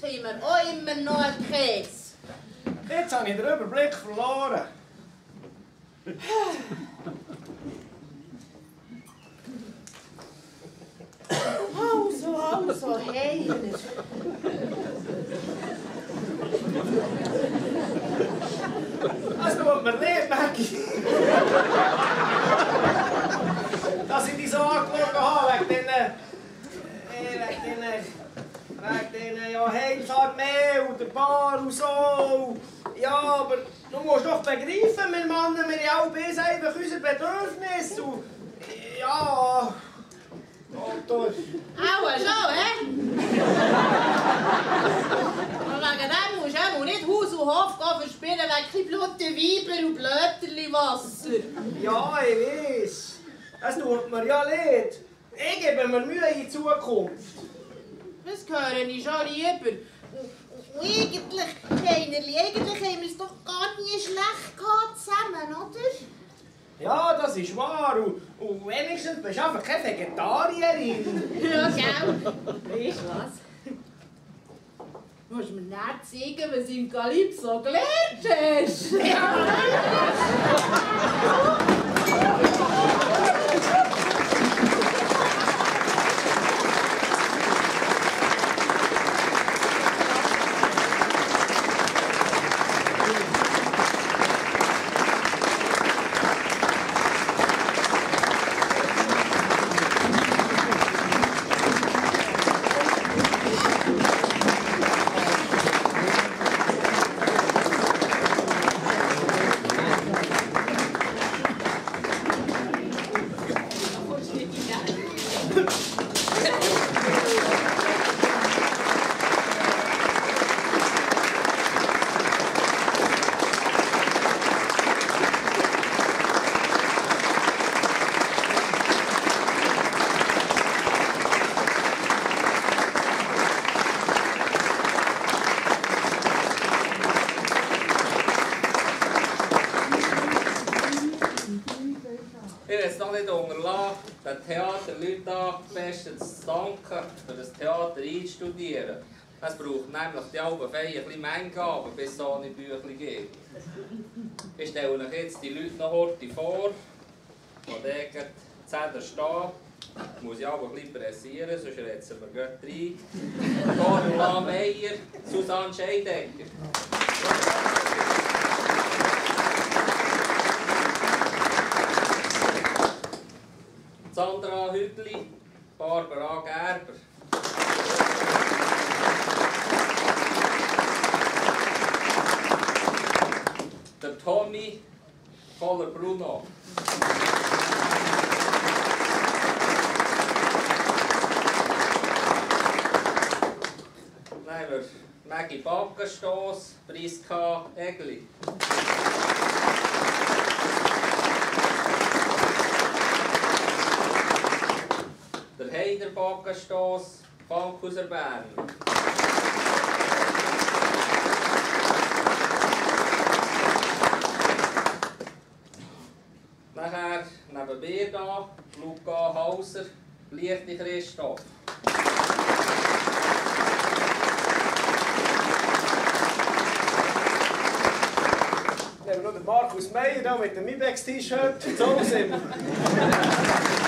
Nachtheimer, auch immer noch ein Jetzt habe ich den Überblick verloren. also, also, hey. Also, wat mijn leert, Maggie. So. Ja, aber du musst doch begreifen, wir Männer, wir haben bis einfach unser Bedürfnis. Und, ja... Otto. Auch schon, hä? Und wegen dem musst du auch nicht Haus und Hof gehen verspielen wegen bluten Weiber und Blöterli-Wasser. Ja, ich weiß. Es tut mir ja leid. Ich gebe mir Mühe in Zukunft. Das höre ich schon lieber. Eigentlich, Heinerli, eigentlich haben wir es doch gar nie schlecht gehabt zusammen, oder? Ja, das ist wahr. Und, und wenigstens bist du einfach keine Vegetarierin. Ja, gell? Weißt du was? Du musst mir nicht zeigen, was im Calypso gelernt hast. Ich will es noch nicht unterlassen, den Theaterleuten an bestens zu danken, für das Theater einzustudieren. Es braucht nämlich die halben Feier ein bisschen Mengaben, bis es ohne Büchlein geht. Ich stelle euch jetzt die Leute noch heute vor, die dort zusammen stehen. Muss ich aber ein bisschen pressieren, sonst retzen wir gleich rein. Cordula Meyer, Susanne Scheidecker. Sandra Hügli, Barbara Gerber. Der Tommy Koller Bruno. Dann haben wir Maggie Backenstoss, Priska Egli. Der Heider Backenstoss, Falkhauser Bern. Nachher mir da, Luca Hauser, Lichte Christoph. Dann haben wir noch den Markus Meyer da mit dem Mibex-T-Shirt. So sind wir.